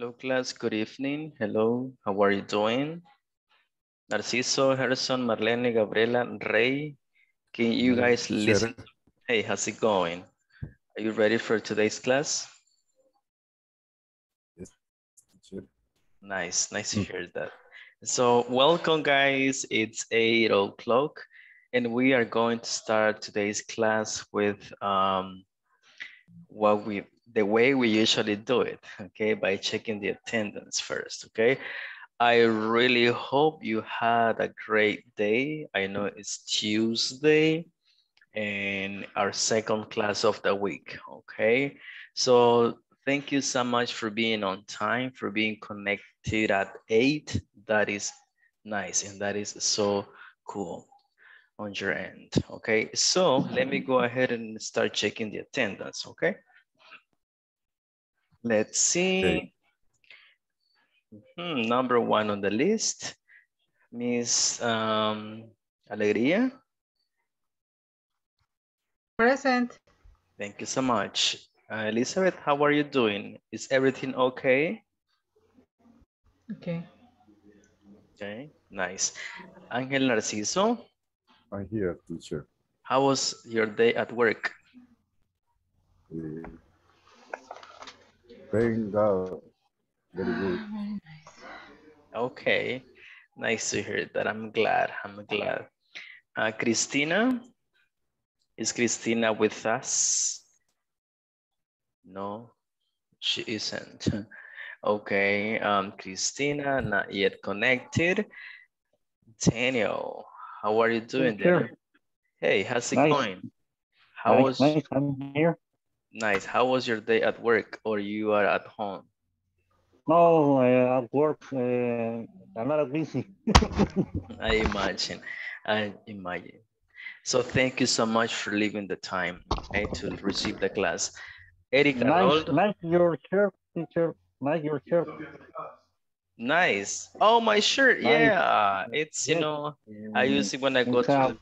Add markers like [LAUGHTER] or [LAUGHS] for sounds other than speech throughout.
Hello class, good evening. Hello, how are you doing? Narciso, Harrison, Marlene, Gabriela, Ray. Can you guys listen? Hey, how's it going? Are you ready for today's class? Yes. sure. Nice, nice to hear that. So welcome guys, it's eight o'clock and we are going to start today's class with um, what we the way we usually do it, okay, by checking the attendance first, okay? I really hope you had a great day. I know it's Tuesday and our second class of the week, okay? So thank you so much for being on time, for being connected at eight. That is nice and that is so cool on your end, okay? So let me go ahead and start checking the attendance, okay? Let's see. Okay. Hmm, number one on the list, Miss um, Alegría. Present. Thank you so much. Uh, Elizabeth, how are you doing? Is everything okay? Okay. Okay, nice. Ángel Narciso, I'm here, teacher. how was your day at work? Uh, thank God. Very good. Okay, nice to hear that. I'm glad, I'm glad. Uh, Christina, is Christina with us? No, she isn't. Okay, um, Christina, not yet connected. Daniel, how are you doing Sure. Daniel? Hey, how's it Nice. going? How Nice, was nice, I'm here. Nice? How was your day at work or you are at home? No, uh, at work, uh, lot of busy. [LAUGHS] I imagine, I imagine. So thank you so much for leaving the time okay, to receive the class. Erika Nice, Roldo, nice your shirt, teacher. Nice your shirt. nice. Oh, my shirt, Nice. yeah. It's, you Yes. know, I use it when I go It's to,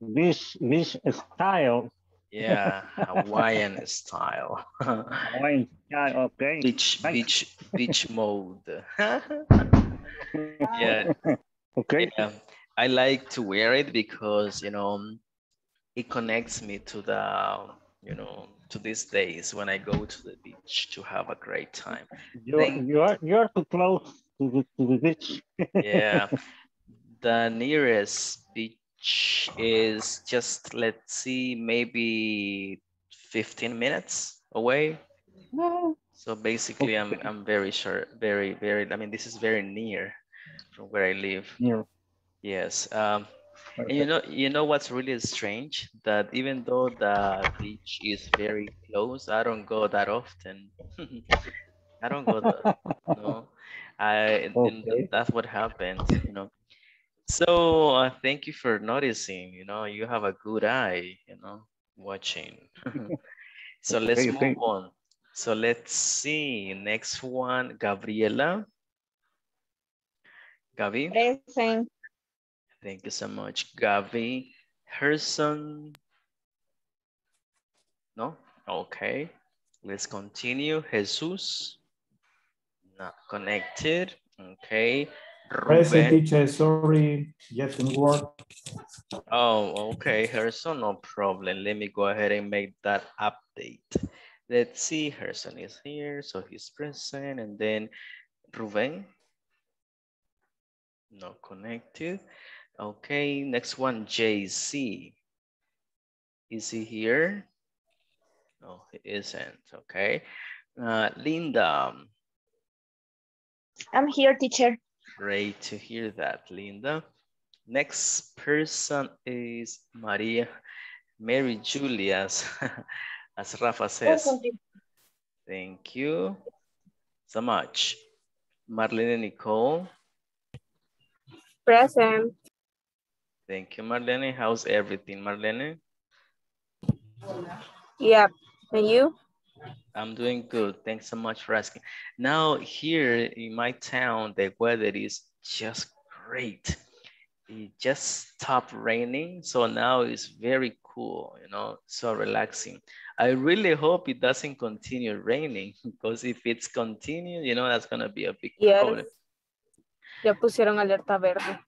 This, this style, yeah, Hawaiian [LAUGHS] style. [LAUGHS] Hawaiian style, okay. Beach, Nice. beach, beach mode. [LAUGHS] Yeah. Okay, Yeah, I like to wear it because, you know, it connects me to the, you know, to these days when I go to the beach to have a great time. you, thank- you are, you are too close to the, to the beach. Yeah. the nearest beach is just, let's see, maybe 15 minutes away. No, So basically, I'm, I'm very sure, very, very, I mean, this is very near from where I live. Yes. Um, And you know, you know what's really strange? That even though the beach is very close, I don't go that often. [LAUGHS] I don't go that, [LAUGHS] no. I, Okay. that's what happens, you know. So uh, thank you for noticing, you know, you have a good eye, you know, watching. [LAUGHS] So let's Okay, move okay. on. So let's see, next one, Gabriela. Gabi? Present. Thank you so much, Gabi. Herson. No? Okay. Let's continue. Jesus. Not connected. Okay. Present teacher, sorry, just in work. Oh, okay, Herson, no problem. Let me go ahead and make that update. Let's see, Herson is here, so he's present, and then Ruben. Not connected. Okay, next one, JC. Is he here? No, he isn't, okay. Uh, Linda, I'm here, teacher. Great to hear that, Linda. Next person is Maria, Mary Julias, [LAUGHS] as Rafa says. Thank you so much. Marlene Nicole, Present. thank you, Marlene. How's everything, Marlene? Yep. And you? I'm doing good. Thanks so much for asking. Now here in my town, the weather is just great. It just stopped raining, so now it's very cool, you know, so relaxing. I really hope it doesn't continue raining [LAUGHS] because if it's continue, you know, that's gonna be a big Yes. problem. Ya pusieron alerta verde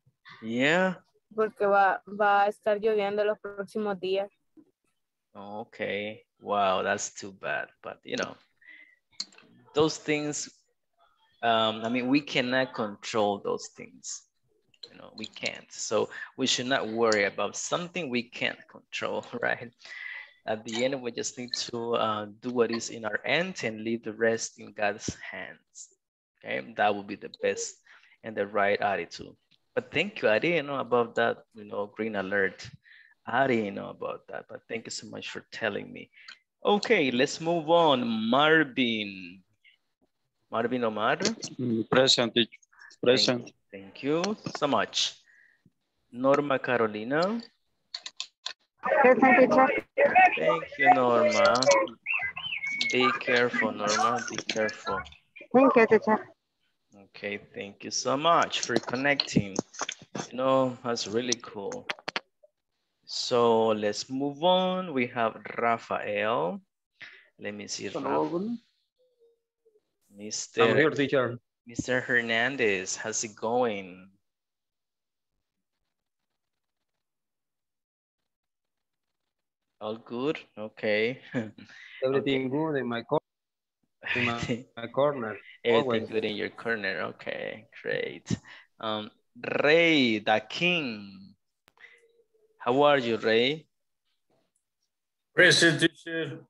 Yeah, porque va, va a estar lloviendo los próximos días. okay. Wow, that's too bad. But you know, those things, um, I mean, we cannot control those things. You know, we can't. So we should not worry about something we can't control, [LAUGHS] right? At the end, we just need to uh, do what is in our end and leave the rest in God's hands. Okay, that would be the best and the right attitude. But thank you. I didn't know about that, you know, green alert. I didn't know about that, but thank you so much for telling me. Okay, let's move on. Marvin. Marvin Omar. Mm, Present, teacher. present. Thank you so much. Norma Carolina. Present teacher. Thank you, Norma. Be careful, Norma. Be careful. Thank you teacher. Okay, thank you so much for connecting. You know, that's really cool. So let's move on. We have Rafael. Let me see. Rafa. I'm Mr. here, teacher. Mr. Hernandez, how's it going? All good? Okay. [LAUGHS] Everything good in my, cor in my, [LAUGHS] my corner. everything always. good in your corner. Okay, great. Um, Ray, the king. How are you, Ray? Present teacher.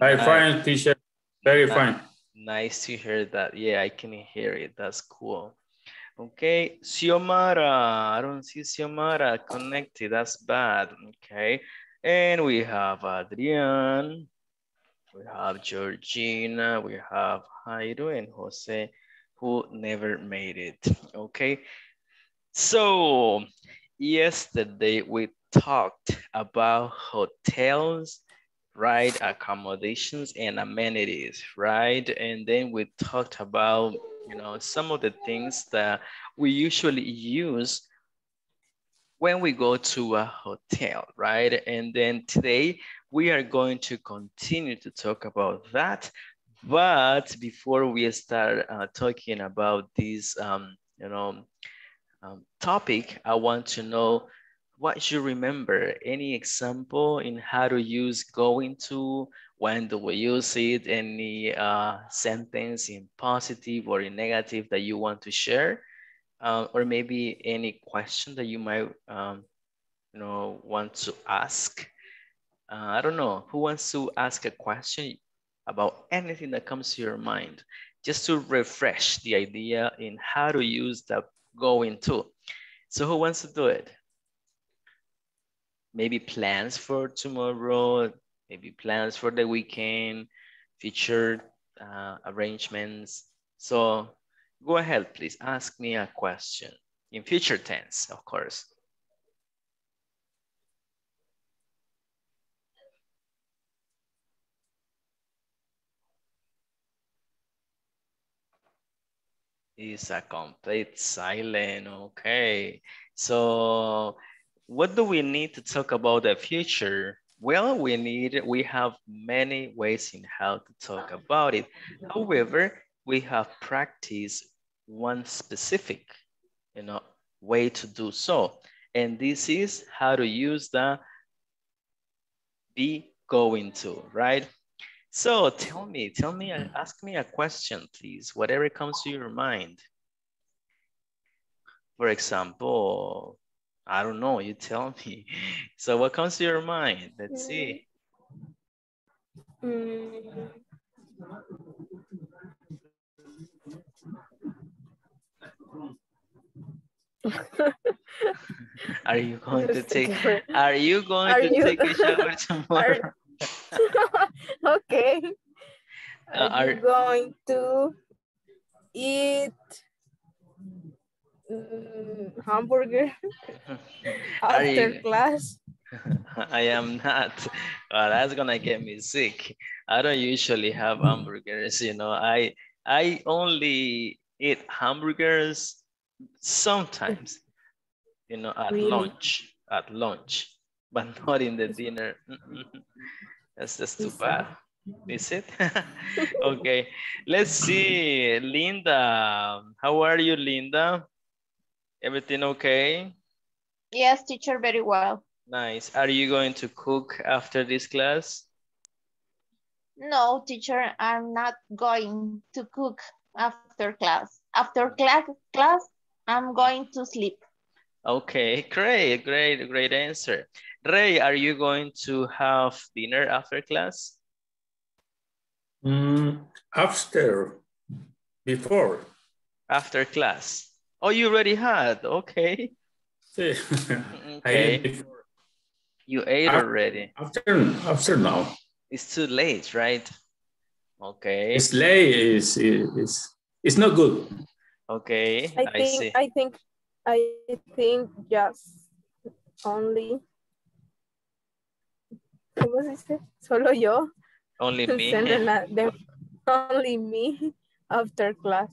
I fine teacher. Very ni- fine. Nice to hear that. Yeah, I can hear it. That's cool. Okay, Xiomara. I don't see Xiomara connected. That's bad. Okay. And we have Adrian. We have Georgina. We have Jairo and Jose who never made it. Okay. So yesterday we talked about hotels right? Accommodations and amenities, right? And then we talked about, you know, some of the things that we usually use when we go to a hotel, right? And then today we are going to continue to talk about that. But before we start uh, talking about this, um, you know, um, topic, I want to know what you remember, any example in how to use going to, when do we use it, any uh, sentence in positive or in negative that you want to share, uh, or maybe any question that you might um, you know, want to ask. Uh, I don't know, who wants to ask a question about anything that comes to your mind, just to refresh the idea in how to use the going to. So who wants to do it? Maybe plans for tomorrow, maybe plans for the weekend, future uh, arrangements. So go ahead, please ask me a question in future tense, of course. Is a complete silent, okay. So what do we need to talk about the future? Well, we need, we have many ways in how to talk about it. However, we have practiced one specific, you know, way to do so. And this is how to use the be going to, right? So tell me, tell me, ask me a question, please, whatever comes to your mind. For example, I don't know, you tell me. [LAUGHS] So what comes to your mind? Let's see. Mm, [LAUGHS] Are you going to take, are you going Are to you- take a [LAUGHS] shower tomorrow? okay. Uh, Are are, you going to eat mm, Mm, hamburger [LAUGHS] after you, class? [LAUGHS] I am not. Well, that's gonna get me sick. I don't usually have hamburgers, you know. I I only eat hamburgers sometimes, you know, at Really? lunch, at lunch. but [LAUGHS] not in the dinner. That's just too bad. Is it? okay, let's see. Linda, how are you, Linda? Everything okay? Yes, teacher, very well. Nice. Are you going to cook after this class? No, teacher, I'm not going to cook after class. After class, class, I'm going to sleep. Okay, [LAUGHS] great, great, great answer. Ray, are you going to have dinner after class? Mm, after, before. After class. Oh, you already had, okay. Sí. [LAUGHS] I Okay, ate before. you ate Ah. already. After, after now. It's too late, right? Okay, It's late. It's, is it's not good. okay, I I see. think, I think, I think just only. ¿Cómo se dice? Solo yo. Only [LAUGHS] me. Send a- the- only me after class.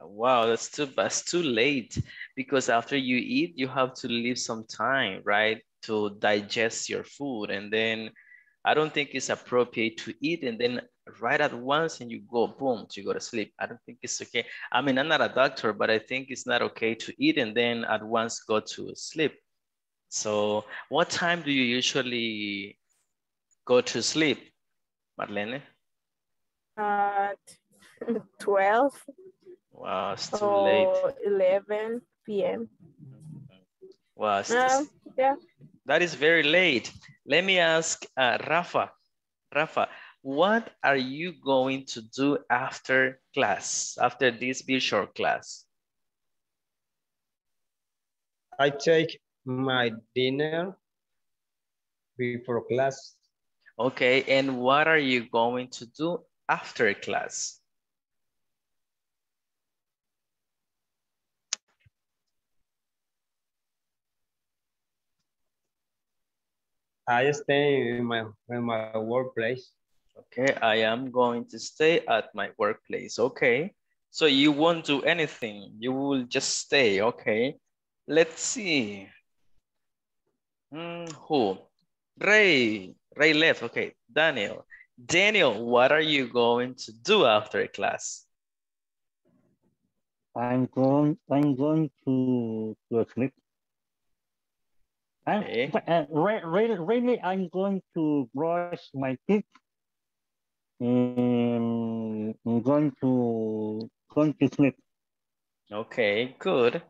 Wow, that's too that's too late because after you eat, you have to leave some time, right, to digest your food, and then I don't think it's appropriate to eat and then right at once and you go boom to go to sleep. I don't think it's okay. I mean, I'm not a doctor, but I think it's not okay to eat and then at once go to sleep. So, what time do you usually go to sleep, Marlene? Uh, at [LAUGHS] 12 Wow, it's too Oh. late. or 11 p.m. Wow, it's- Um, yeah. That is very late. Let me ask uh, Rafa. Rafa, what are you going to do after class, after this visual class? I take my dinner before class. Okay, and what are you going to do after class? I stay in my in my workplace. Okay, I am going to stay at my workplace. Okay, so you won't do anything. You will just stay. Okay, let's see. Hmm, who? Ray. Ray left. Okay, Daniel. Daniel, what are you going to do after class? I'm going, I'm going to, to sleep. I'm, Okay. uh, re- really, really, I'm going to brush my teeth. And I'm going to, going to sleep. Okay, good.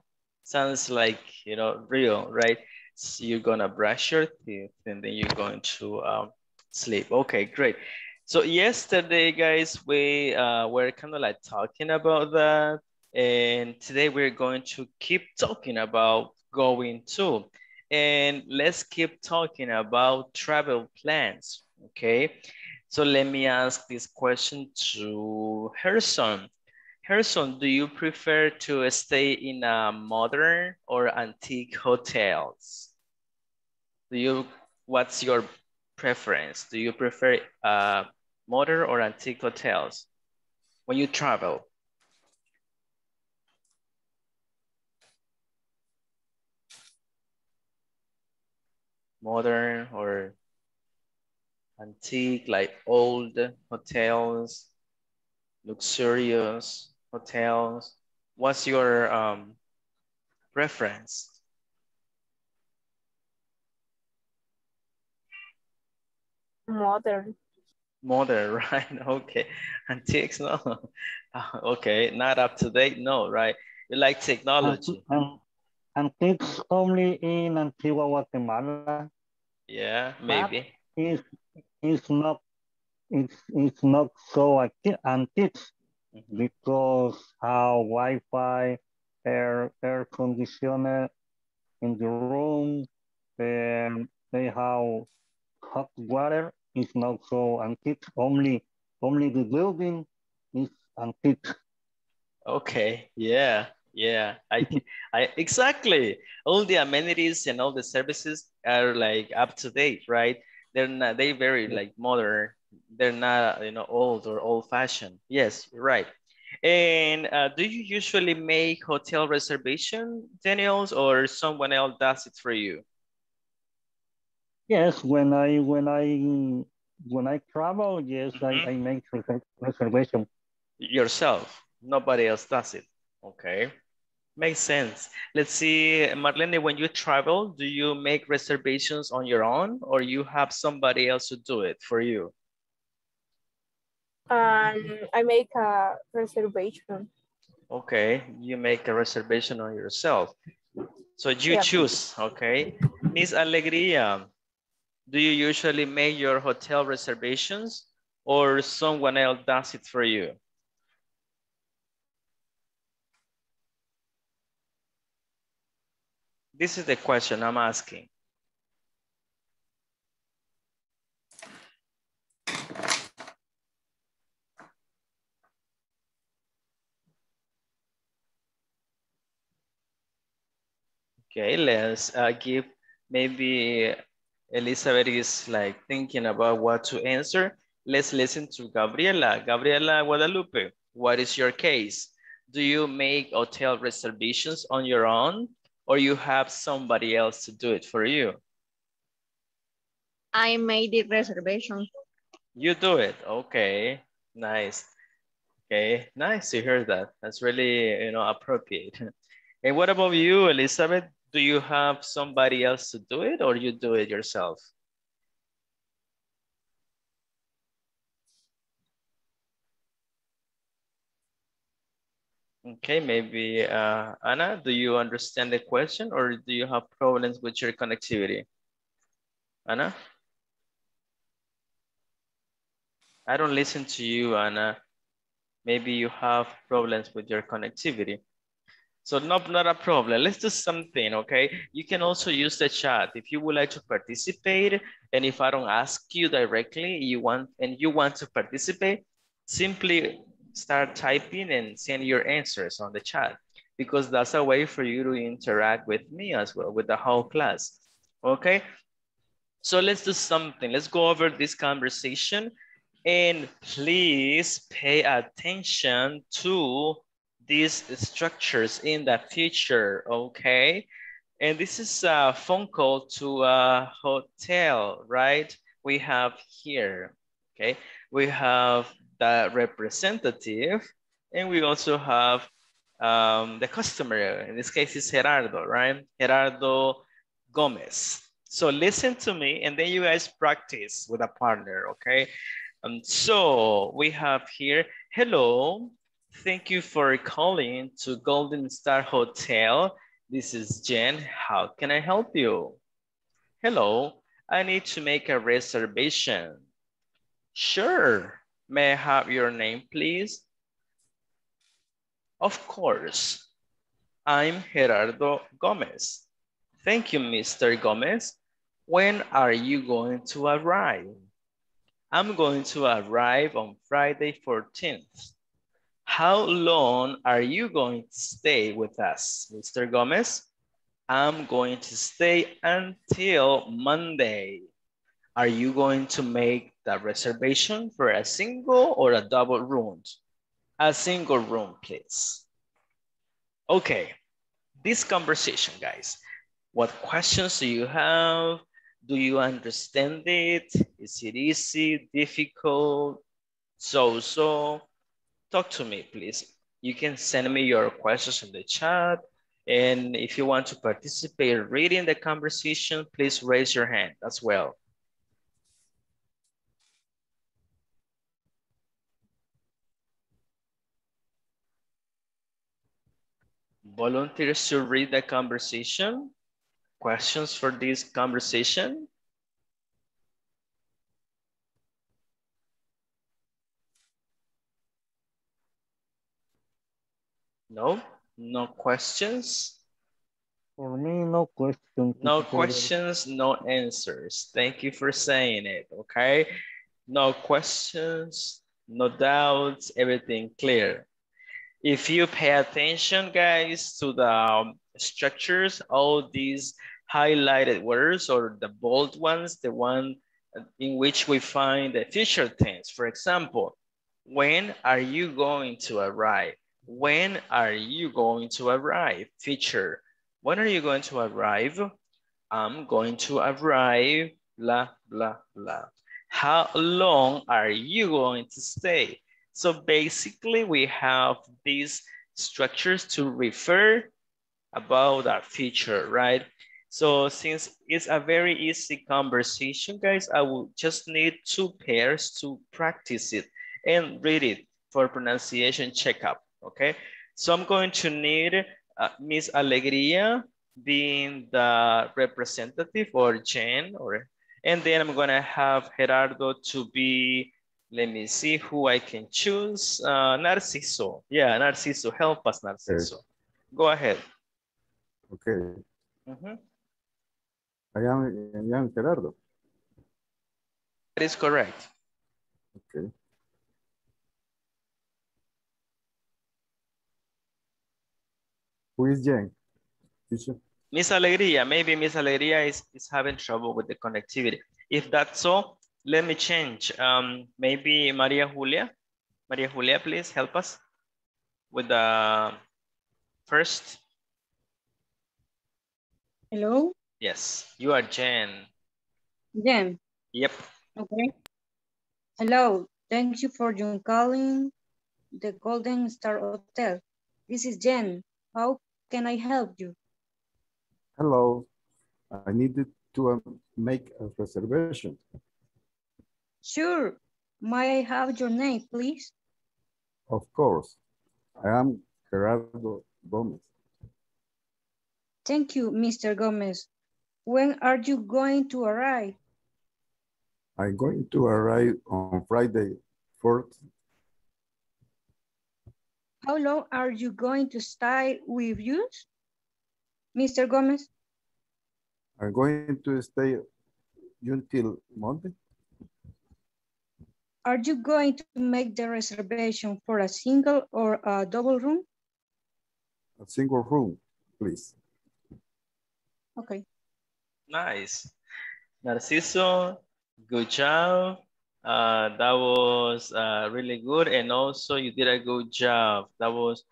Sounds like, you know, real, right? So you're gonna brush your teeth and then you're going to um, sleep. Okay, great. So yesterday, guys, we uh, were kind of like talking about that. And today we're going to keep talking about going to. And let's keep talking about travel plans, okay? So let me ask this question to Harrison. Harrison, do you prefer to stay in a modern or antique hotels? Do you, what's your preference? Do you prefer uh, modern or antique hotels when you travel? Modern or antique, like old hotels, luxurious hotels. What's your um, preference? Modern. Modern, [LAUGHS] right? Okay. Antiques, no. [LAUGHS] Okay, not up to date, no, right? You like technology. Um, antiques only in Antigua, Guatemala. Yeah, maybe. It's, it's not, it's, it's not so anti- antique Mhm. because how Wi-Fi, air, air conditioner in the room, and they have hot water is not so antique. Only, only the building is antique. Okay, yeah, yeah. I, [LAUGHS] I exactly. All the amenities and all the services are like up to date, right? They're not. They very like modern. They're not, you know, old or old fashioned. Yes, you're right. And uh, do you usually make hotel reservation, Daniels, or someone else does it for you? Yes, when I when I when I travel, yes, Mhm. I, I make reser- reservation. Yourself. Nobody else does it. Okay. Makes sense. Let's see, Marlene, when you travel, do you make reservations on your own or you have somebody else to do it for you? Um, I make a reservation. Okay, you make a reservation on yourself. So you Yeah. choose, okay? Miss Alegría, do you usually make your hotel reservations or someone else does it for you? This is the question I'm asking. Okay, let's uh, give maybe Elizabeth is like thinking about what to answer. Let's listen to Gabriela. Gabriela Guadalupe, what is your case? Do you make hotel reservations on your own or you have somebody else to do it for you? I made the reservation. You do it. Okay, nice. Okay, nice to hear that. That's really, you know, appropriate. [LAUGHS] And what about you, Elizabeth? Do you have somebody else to do it or you do it yourself? Okay, maybe uh, Anna, do you understand the question or do you have problems with your connectivity? Anna? I don't listen to you, Anna. Maybe you have problems with your connectivity. So not, not a problem. Let's do something, okay? You can also use the chat if you would like to participate. And if I don't ask you directly, you want and you want to participate, simply start typing and send your answers on the chat because that's a way for you to interact with me as well, with the whole class, okay? So let's do something. Let's go over this conversation and please pay attention to these structures in the future, okay? And this is a phone call to a hotel, right? We have here, okay? We have the representative and we also have um, the customer. In this case, it's Gerardo, right? Gerardo Gomez. So listen to me and then you guys practice with a partner, okay? Um, so we have here, hello, thank you for calling to Golden Star Hotel. This is Jen, how can I help you? Hello, I need to make a reservation. Sure, may I have your name, please? Of course, I'm Gerardo Gomez. Thank you, Mr. Gomez. When are you going to arrive? I'm going to arrive on Friday 14th. How long are you going to stay with us, Mr. Gomez? I'm going to stay until Monday. Are you going to make the reservation for a single or a double room? A single room, please. Okay, this conversation, guys. What questions do you have? Do you understand it? Is it easy, difficult, so-so? Talk to me, please. You can send me your questions in the chat. And if you want to participate reading the conversation, please raise your hand as well. Volunteers to read the conversation. Questions for this conversation? No, no questions. For me, no questions. No questions, no answers. Thank you for saying it, okay? No questions, no doubts, everything clear. If you pay attention, guys, to the um, structures, all these highlighted words or the bold ones, the one in which we find the future tense. For example, when are you going to arrive? When are you going to arrive? Future. When are you going to arrive? I'm going to arrive blah, blah, blah. How long are you going to stay? So basically we have these structures to refer about our feature, right? So since it's a very easy conversation, guys, I will just need two pairs to practice it and read it for pronunciation checkup, okay? So I'm going to need uh, Miss Alegría being the representative or Jen, or, and then I'm gonna have Gerardo to be, let me see who I can choose. Uh, Narciso, yeah, Narciso, help us Narciso. Go ahead. Okay. Mhm. I am, I am Gerardo. That is correct. Okay. Who is Jen? Teacher? Miss Alegría, maybe Miss Alegría is, is having trouble with the connectivity. If that's so, let me change. Um, maybe Maria Julia. Maria Julia, please help us with the first. Hello, Yes, you are Jen. Jen. Yep. Okay. Hello, thank you for your calling the Golden Star Hotel. This is Jen. How can I help you? Hello. I needed to um, make a reservation. Sure. May I have your name, please? Of course. I am Gerardo Gomez. Thank you, Mr. Gomez. When are you going to arrive? I'm going to arrive on Friday 4th. How long are you going to stay with us, Mr. Gomez? I'm going to stay until Monday. Are you going to make the reservation for a single or a double room? A single room, please. Okay. Nice. Narciso, good job. Uh, that was uh, really good. And also you did a good job. That was,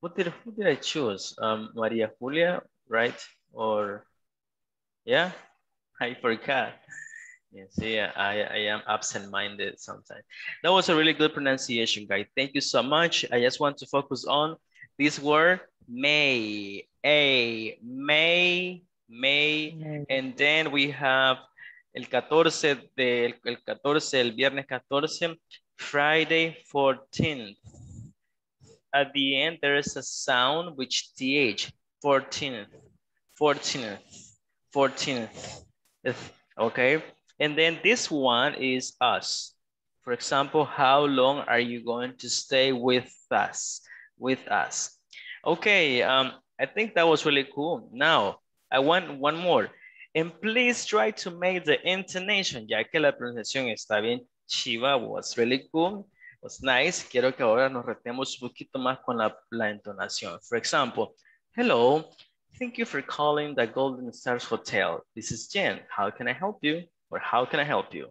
what did, who did I choose? Um, Maria Julia, right? Or, yeah, [LAUGHS] I forgot. Yeah, I, I am absent-minded sometimes. That was a really good pronunciation, guys. Thank you so much. I just want to focus on this word, may, a, may, may, and then we have el 14 del el 14, el viernes 14, Friday 14th. At the end, there is a sound which th, 14th, 14th, 14th, okay? And then this one is us. For example, how long are you going to stay with us? With us. Okay, um, I think that was really cool. Now, I want one more. And please try to make the intonation, ya que la pronunciación está bien chiva, was really cool, was nice. Quiero que ahora nos retemos un poquito más con la, la entonación. For example, hello, thank you for calling the Golden Stars Hotel. This is Jen. How can I help you? Or how can I help you?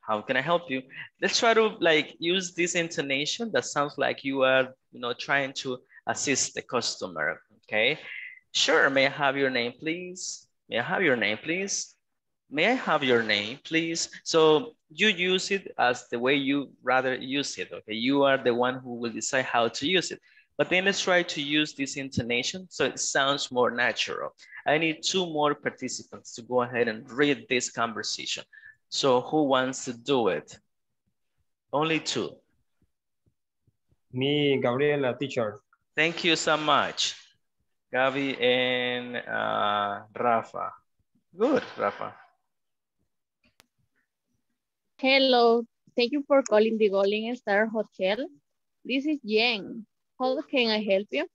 How can I help you? Let's try to like use this intonation that sounds like you are, you know, trying to assist the customer, okay? Sure, may I have your name, please? May I have your name, please? May I have your name, please? So you use it as the way you rather use it, okay? You are the one who will decide how to use it. But then let's try to use this intonation so it sounds more natural. I need two more participants to go ahead and read this conversation. So who wants to do it? Only two. Me, Gabriela, teacher. Thank you so much. Gabi and uh, Rafa. Good, Rafa. Hello, thank you for calling the Golden Star Hotel. This is Jen. How can I help you?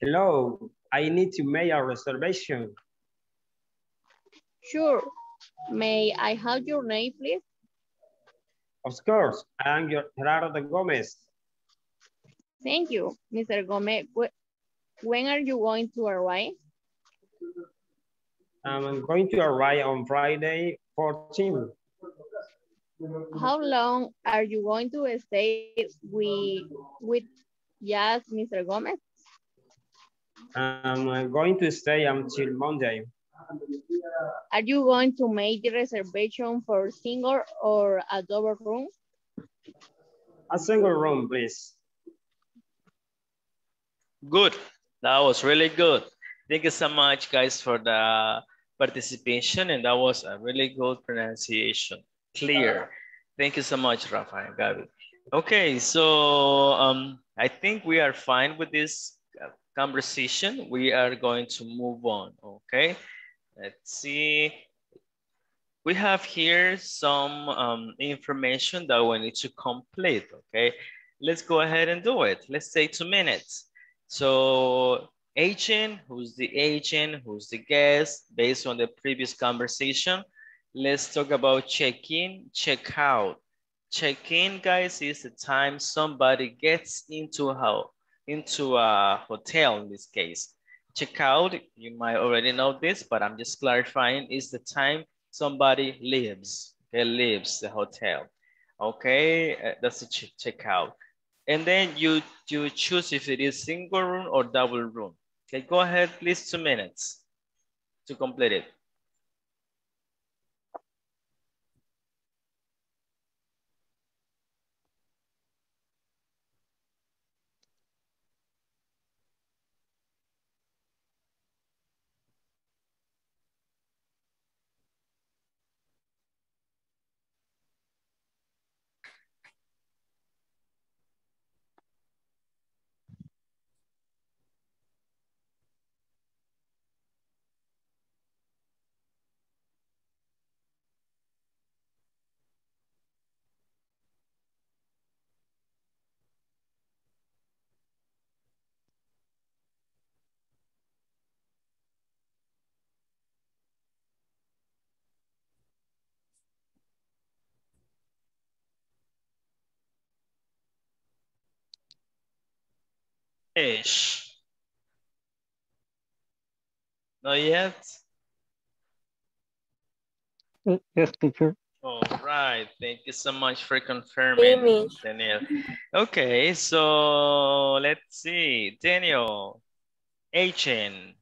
Hello, I need to make a reservation. Sure. May I have your name, please? Of course, I am Gerardo Gomez. Thank you, Mr. Gomez. When are you going to arrive? I'm going to arrive on Friday 14. How long are you going to stay with, with just Mr. Gomez? I'm uh, going to stay until Monday. Are you going to make the reservation for single or a double room? A single room, please. Good. That was really good. Thank you so much, guys, for the participation. And that was a really good pronunciation. Clear. Thank you so much, Rafa and Gabi. Okay, so um, I think we are fine with this uh, conversation. We are going to move on, okay? Let's see. We have here some um, information that we need to complete, okay? Let's go ahead and do it. Let's say two minutes. So agent, who's the agent, who's the guest, based on the previous conversation. Let's talk about check-in, check-out. Check-in, guys, is the time somebody gets into a, into a hotel in this case. Check-out, you might already know this, but I'm just clarifying, is the time somebody leaves, okay, leaves the hotel. Okay, uh, that's a ch check-out. And then you, you choose if it is single room or double room. Okay, go ahead, please, two minutes to complete it. Ish. Not yet? Yes, teacher. All right, thank you so much for confirming, Image. Daniel. Okay, so let's see, Daniel, Agent,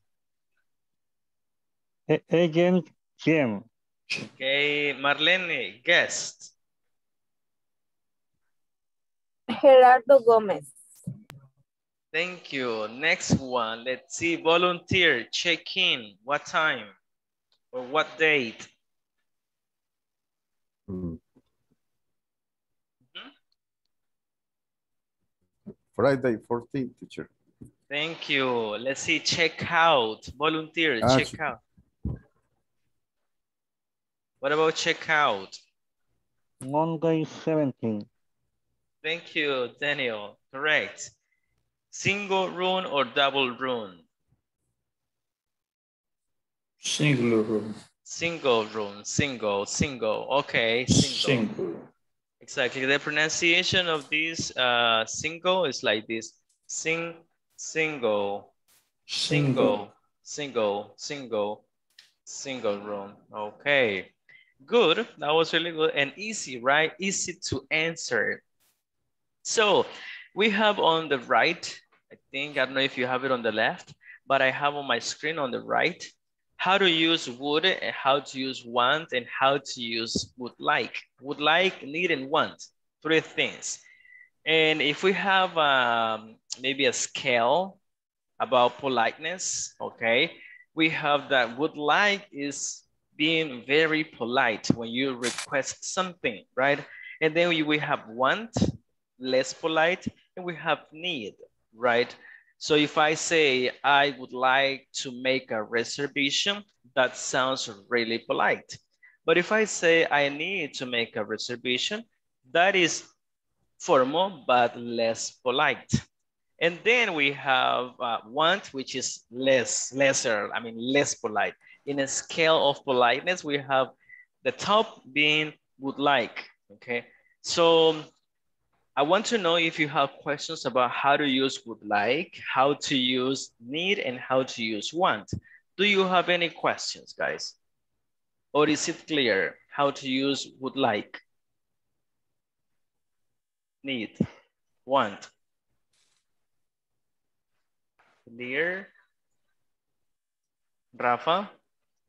A- Agent Jim. okay, Marlene, guest, Gerardo Gomez. Thank you. Next one, let's see, volunteer, check-in, what time or what date? Mm. Mhm. Friday 14, teacher. Thank you. Let's see, check out, volunteer, Ah, check check- out. What about check out? Monday 17. Thank you, Daniel. Correct. Single room or double room? Single room. Single room, single, single. Okay, single. Single. Exactly. The pronunciation of this uh, single is like this. Sing, single, single, single, single, single room. Okay. Good. That was really good and easy, right? Easy to answer. So we have on the right, I think, I don't know if you have it on the left, but I have on my screen on the right, how to use would and how to use want and how to use would like. Would like, need, and want, three things. And if we have um, maybe a scale about politeness, okay, we have that would like is being very polite when you request something, right? And then we, we have want, less polite, and we have need, right? So if I say I would like to make a reservation, that sounds really polite. But if I say I need to make a reservation, that is formal but less polite. And then we have uh, want, which is less, lesser, I mean, less polite. In a scale of politeness, we have the top being would like, okay? So I want to know if you have questions about how to use would like, how to use need, and how to use want. Do you have any questions, guys? Or is it clear how to use would like, need, want? Clear? Rafa?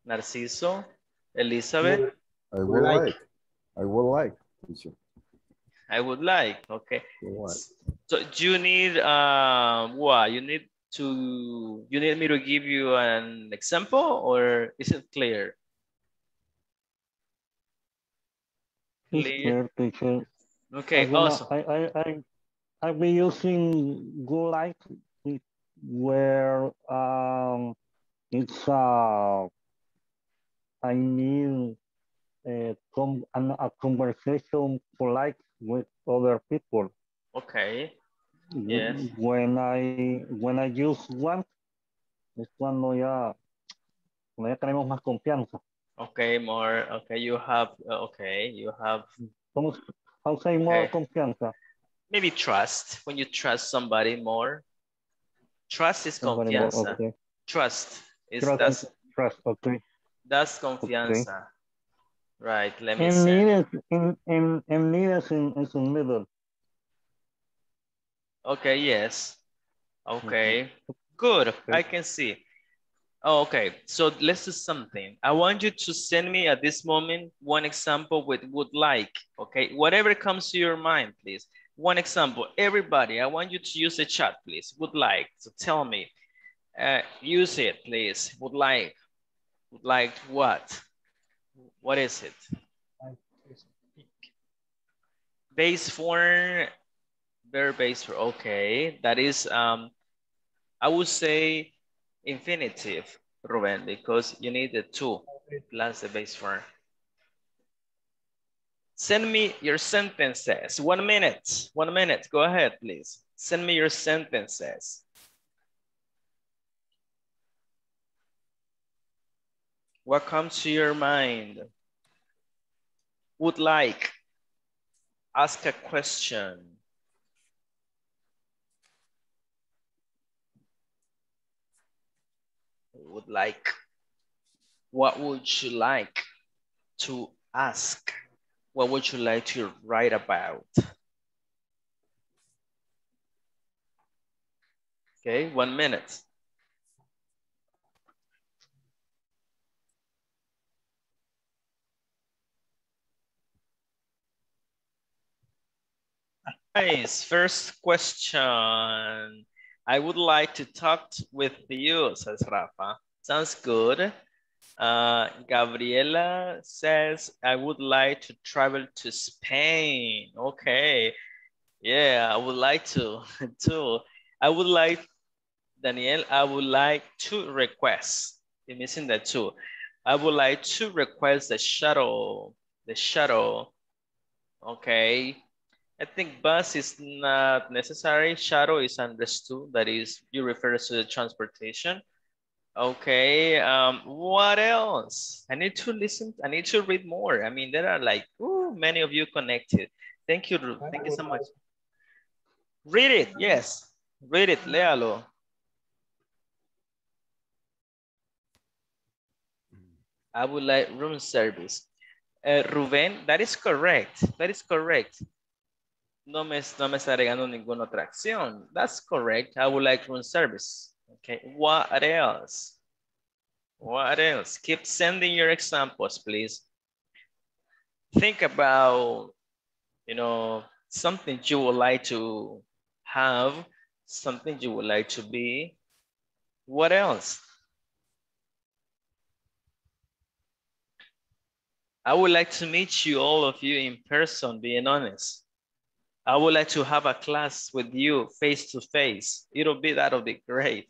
Narciso, Elizabeth, I would Like. I would like, teacher. I would like, okay. Would like. So do you need, uh, what, you need to, you need me to give you an example or is it clear? Clear. clear, teacher. Okay, I'm gonna- awesome. I, I, I, I'll be using go like where um it's uh I need a, com an, a conversation polite with other people. Okay, Yes. When I when I use one, es cuando ya cuando ya tenemos más confianza. okay, more, okay, you have, uh, okay, you have ¿Cómo, how say more Okay. confianza? maybe trust, when you trust somebody more. Trust is Somebody more, okay. Trust is, Trust, that's, trust, okay. that's confianza. Right, let me need is in in is in is in middle. Okay, yes. Okay, good. I can see. Oh, okay, so let's do something. I want you to send me at this moment one example with would like, okay? Whatever comes to your mind, please. One example, everybody, I want you to use the chat, please. Would like, so tell me. Uh, use it, please. Would like. Would like what? What is it? Base form, verb base form, okay. That is, um, I would say infinitive, Ruben, because you need the two plus the base form. Send me your sentences. One minute, one minute. Go ahead, please. Send me your sentences. What comes to your mind? Would like. Ask a question. Would like. What would you like to ask? What would you like to write about? Okay, one minute. Nice. First question. I would like to talk with you, says Rafa. Sounds good. Uh, Gabriela says, I would like to travel to Spain. Okay. Yeah, I would like to [LAUGHS] too. I would like, Danielle, I would like to request. You're missing that too. I would like to request the shuttle, the shuttle. Okay. I think bus is not necessary. Shuttle is understood. That is, you refer to the transportation. Okay, um, what else? I need to listen, I need to read more. I mean, there are like, ooh, many of you connected. Thank you. Thank you so much. Read it, yes. Read it, léalo. I would like room service. Uh, Rubén, that is correct. That is correct. No me, no me está agregando ninguna otra acción. That's correct. I would like room service. Okay, what else? What else? Keep sending your examples, please. Think about, you know, something you would like to have, something you would like to be. What else? I would like to meet you, all of you in person, being honest. I would like to have a class with you face to face. It'll be, that'll be great,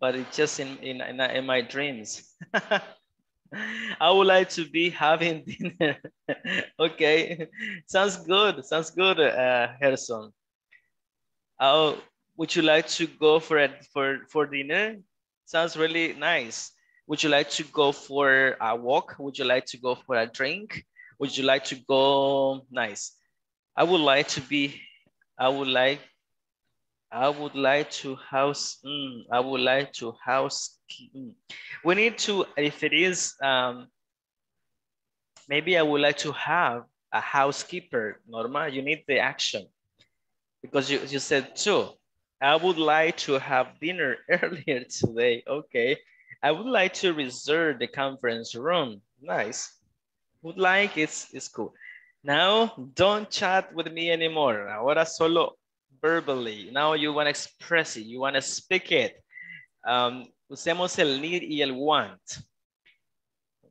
but it's just in, in, in, in my dreams. [LAUGHS] I would like to be having [LAUGHS] dinner. okay, sounds good, sounds good, uh, Harrison. Oh, would you like to go for a, for, for dinner? Sounds really nice. Would you like to go for a walk? Would you like to go for a drink? Would you like to go, nice. I would like to be, I would like, I would like to house, mm, I would like to house, mm. we need to, if it is, um, maybe I would like to have a housekeeper, Norma, you need the action. Because you, you said two. I would like to have dinner [LAUGHS] earlier today, okay. I would like to reserve the conference room. Nice. Would like it's, is cool. Now don't chat with me anymore. Ahora solo verbally. Now you want to express it. You want to speak it. Um, usemos el need y el want.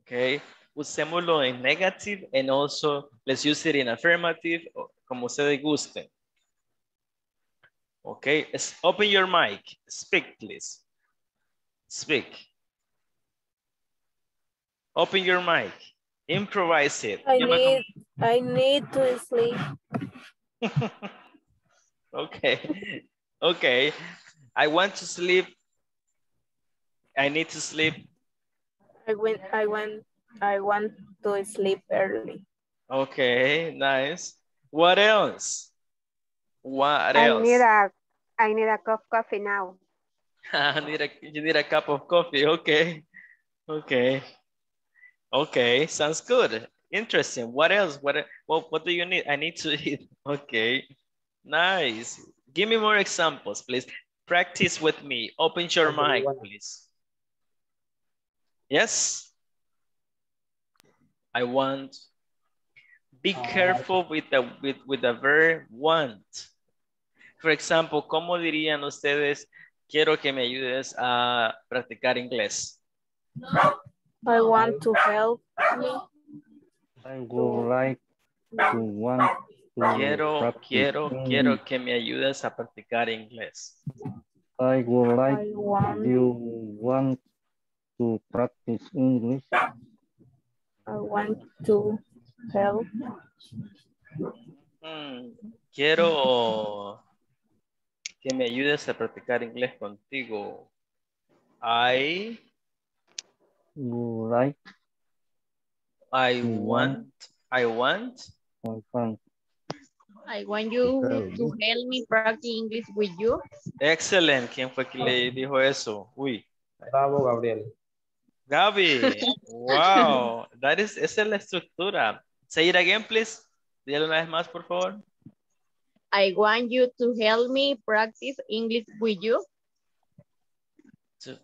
Okay. Usémoslo en negative and also let's use it in affirmative, como ustedes gusten. Okay, Let's open your mic. Speak, please. Speak. Open your mic. Improvise it. I need, I need to sleep. [LAUGHS] Okay. Okay. I want to sleep. I need to sleep. I went, I went, I want to sleep early. Okay, nice. What else? What else? I need a I need a cup of coffee now. [LAUGHS] I need a, you need a cup of coffee. Okay. Okay. Okay. Sounds good. Interesting. What else? What, what, what do you need? I need to eat. [LAUGHS] Okay. Nice. Give me more examples, please. Practice with me. Open your mic, please. Yes. I want. Be uh, careful with the with, with the verb want. For example, ¿cómo dirían ustedes? Quiero que me ayudes a practicar inglés. I want to help me. I would like to want to Quiero, practice quiero, English. quiero que me ayudes a practicar inglés. I would like I want, you want to practice English. I want to help. Mm, quiero que me ayudes a practicar inglés contigo. I, like I want, I want. to want I want you to help me practice English with you. Excellent. ¿Quién fue que le dijo eso? Uy. Bravo, Gabriel. Gaby, wow, that is, esa es la estructura. Say it again, please. Dígalo una vez más, por favor. I want you to help me practice English with you. To-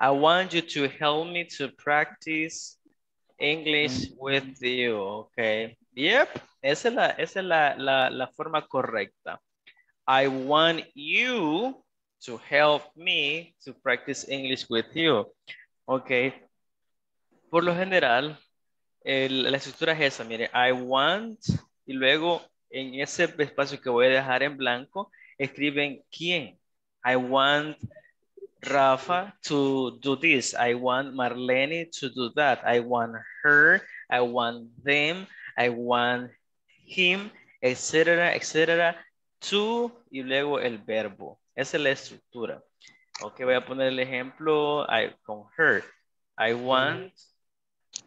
I want you to help me to practice English Mm. with you. Okay. Yep. Esa es la, esa es la, la, la forma correcta. I want you to help me to practice English with you. Ok. Por lo general, el- la estructura es esa. Mire, I want y luego en ese espacio que voy a dejar en blanco, escriben quién. I want Rafa to do this. I want Marlene to do that. I want her. I want them. I want him, etcétera, etcétera. To y luego el verbo. Esa es la estructura. Ok, voy a poner el ejemplo I- con her. I want,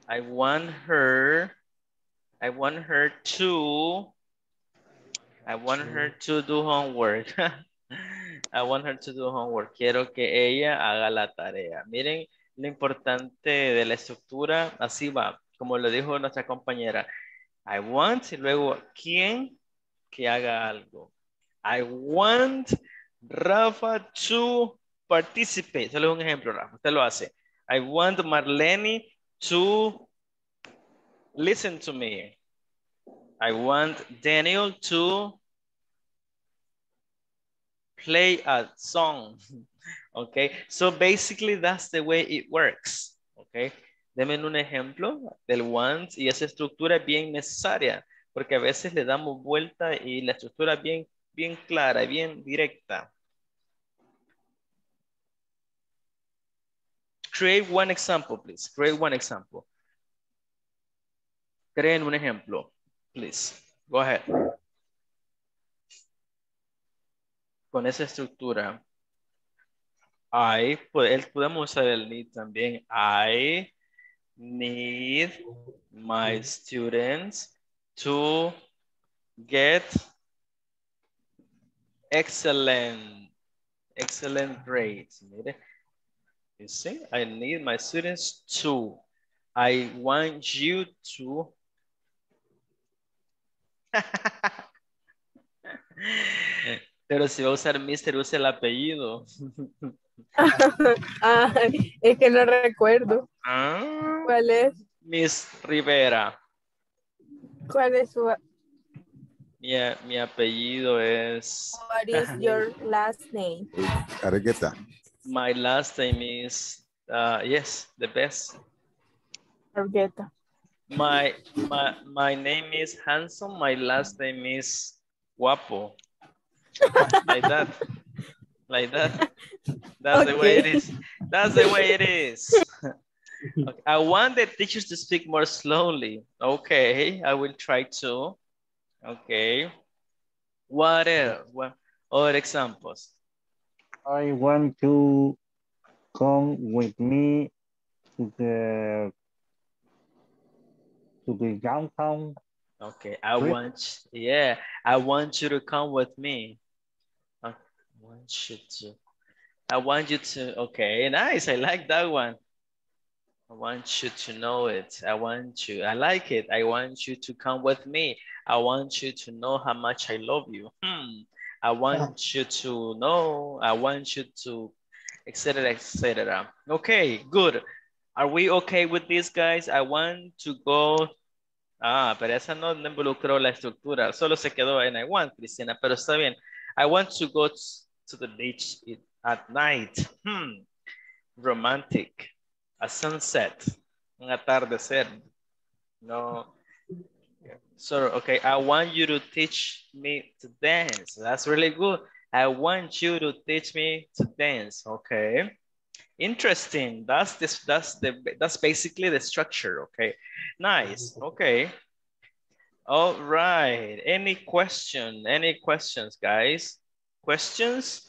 I want her, I want her to, I want her to do homework. [LAUGHS] I want her to do homework. Quiero que ella haga la tarea. Miren lo importante de la estructura. Así va, como lo dijo nuestra compañera. I want y luego quién que haga algo. I want Rafa to participate. Solo un ejemplo, Rafa. Usted lo hace. I want Marlene to listen to me. I want Daniel to play a song. [LAUGHS] Okay, so basically that's the way it works. Okay, denme un ejemplo del want y esa estructura es bien necesaria porque a veces le damos vuelta y la estructura es bien, bien clara, bien directa. Create one example, please. Create one example. Creen un ejemplo, please. Go ahead. Con esa estructura. I, podemos usar el need también. I need my students to get excellent, excellent grades. Mire, you see, I need my students to. I want you to. [LAUGHS] Pero si va a usar mister, use el apellido. [LAUGHS] Ah, es que no recuerdo. Ah, ¿Cuál es? Miss Rivera. ¿Cuál es su Mi, mi apellido es. What is your last name? Argueta. My last name is. Uh, yes, the best. Argueta. My my my name is handsome. My last name is guapo. Like that. Like that. That's the way it is. That's the way it is. Okay, I want the teachers to speak more slowly. Okay, I will try to. Okay. What else? What other examples? I want to come with me to the to the downtown. Okay, I Really? want, yeah, I want you to come with me. I want you to, I want you to, okay, nice, I like that one. I want you to know it. I want you, I like it. I want you to come with me. I want you to know how much I love you. Hmm. I want you to know, I want you to, etc., etc. Okay, good. Are we okay with this, guys? I want to go Ah, pero esa no, involucró la estructura, solo se quedó en I want, Cristina, pero está bien. I want to go to the beach at night. Hmm. Romantic. A sunset. Un atardecer. No. So, okay, I want you to teach me to dance. That's really good. I want you to teach me to dance. Okay. Interesting. That's this. That's the. That's basically the structure. Okay. Nice. Okay. All right. Any question? Any questions, guys? Questions?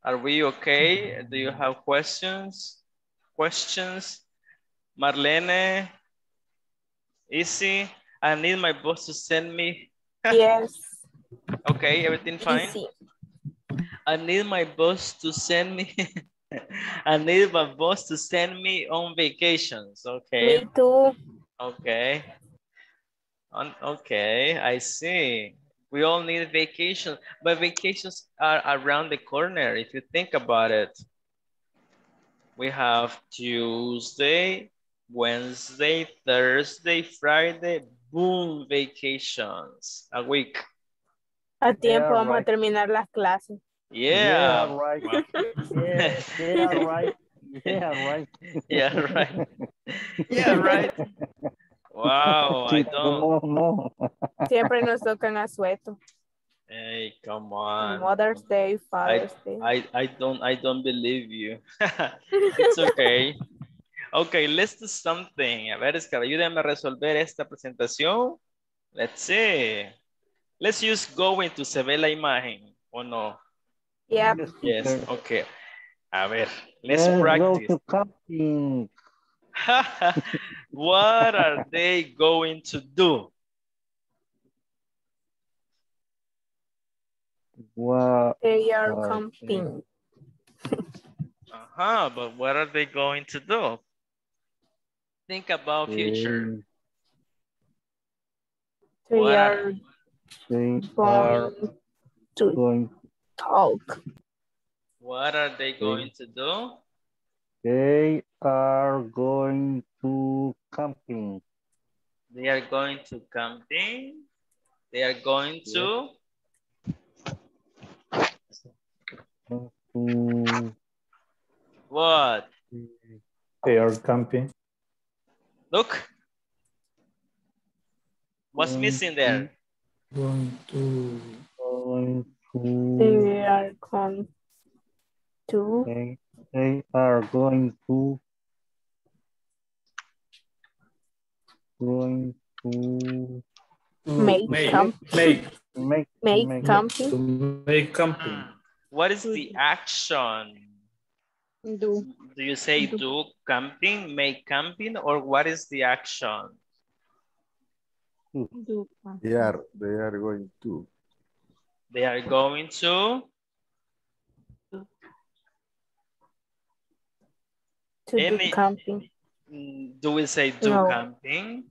Are we okay? Do you have questions? Questions? Marlene? Easy? I need my boss to send me. Yes. [LAUGHS] Okay, everything fine? Easy. I need my boss to send me. [LAUGHS] I need my boss to send me on vacations. Okay. Me too. Okay. On, okay, I see. We all need vacation, but vacations are around the corner if you think about it. We have Tuesday, Wednesday, Thursday, Friday, boom, vacations. A week. A tiempo Yeah, vamos a right. terminar las clases. Yeah. right. Yeah, yeah, right. Yeah, right. [LAUGHS] Yeah, right. [LAUGHS] Yeah, right. Wow, [LAUGHS] I don't. No, no. Siempre nos tocan asueto. Hey, come on. Mother's Day, Father's Day. I, I don't I don't believe you. [LAUGHS] It's [LAUGHS] okay. Okay, let's do something. A ver, Oscar, ayúdame a resolver esta presentación. Let's see. Let's use going to se ve la imagen, ¿o no? Yep. Yes, okay. A ver, let's Let's go practice. To [LAUGHS] camping. what are they going to do? Well, They are Okay. camping. Uh-huh, but what are they going to do? Think about future. They What are are- They are going to going, talk. What are they going to do? they are going to camping. They are going to camping. They are going to To, what? They are camping. Look. What's Going missing there? Going to going to, They are going to they, they are going to, going to to Make make make make, make make- camping. to make camping. What is the action? Do. Do you say do camping, make camping, or what is the action? Do. They are, they are going to. They are going to To Any- do camping. Mm, do we say do No. camping?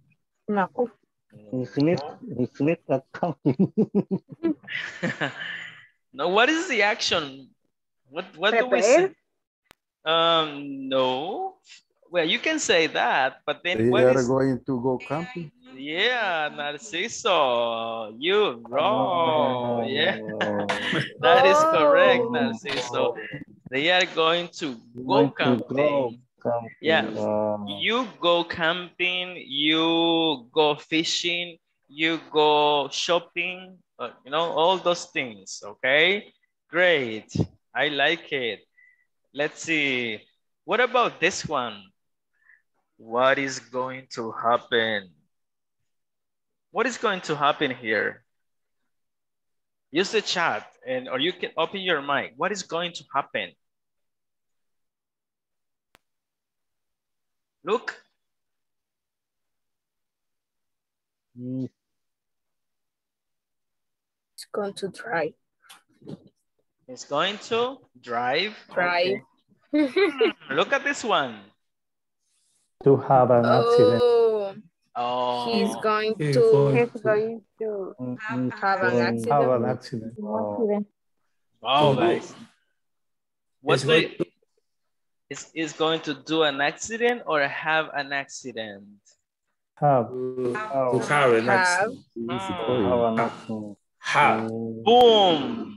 No. Isn't it, isn't it a camping? [LAUGHS] no, what is the action? What what do we Prepare. say? Um, no. Well, you can say that, but then They what are is? going to go camping. Yeah, Narciso, you wrong. Yeah, that is correct, Oh. Narciso. They are going to go Going to camping. go camping. Yeah. Uh, You go camping, you go fishing, you go shopping, uh, you know, all those things, okay? Great, I like it. Let's see, what about this one? What is going to happen? What is going to happen here? Use the chat and or you can open your mic. What is going to happen? Look, mm, It's going to try. it's going to drive. Drive. Okay. Hmm, Look at this one. To have an accident. oh, Oh, he's going He's to going He's to going to mm, have an accident. have an accident. Oh, wow, guys. What's It's going going is is going to do an accident or have an accident? Have. To, Oh. to have an accident. Easy have an accident. Have. Mm, Boom.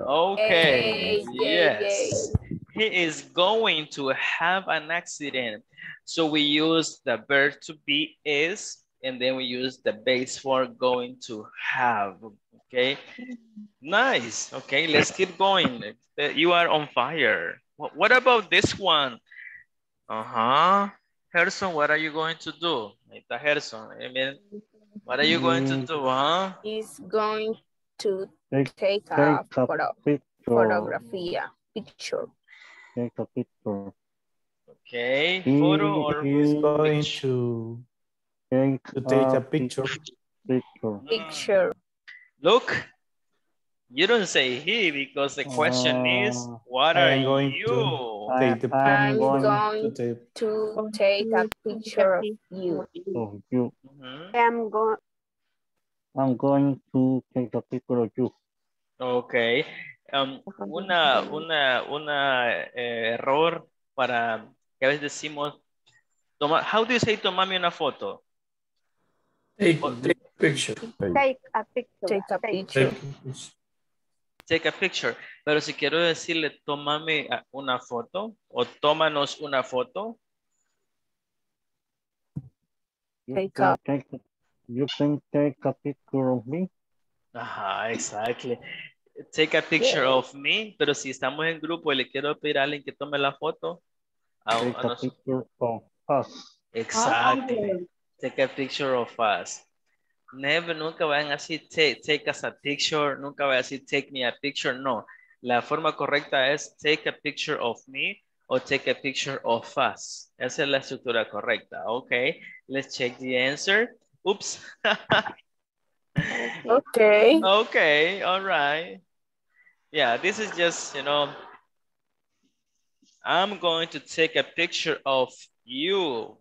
Okay. Yay, yay, yes. He is going to have an accident. So we use the verb to be is, and then we use the base for going to have. Okay. Nice. Okay, let's keep going. Uh, You are on fire. What, what about this one? Uh-huh. Harrison, what are you going to do? Ahí está Harrison. Amen. What are you going to Mm. do, huh? He's going to Take, take a take a photo, picture. photography, picture. Take a picture. Okay, He photo or He's going picture? to, Take to take a pic- picture. Picture. Picture. Look, you don't say he because the question is, Uh, what are I'm going you? to I- take the I'm I'm going going to take to take a picture of you. of you. Mhm. I'm going I'm going to take a picture of you. Okay. Um, una, una, una eh, error para que a veces decimos, toma, how do you say tomame una foto? take, take a picture. take a picture. Take a Take picture. a picture. Take a picture. Pero si quiero decirle, tómame ah, una foto o tómanos una foto, You Take can a- take a- you can take a picture of me. Ajá, exactly. Take a picture of me, pero si estamos en grupo y le quiero pedir a alguien que tome la foto, a, Take a picture of us. exactly. Take a picture of us. Never, nunca vayan así, take, take us a picture, nunca vayan así, take me a picture, no. La forma correcta es take a picture of me o take a picture of us. Esa es la estructura correcta. Okay, let's check the answer. Oops. [LAUGHS] Okay. Okay, all right. Yeah, this is just, you know, I'm going to take a picture of you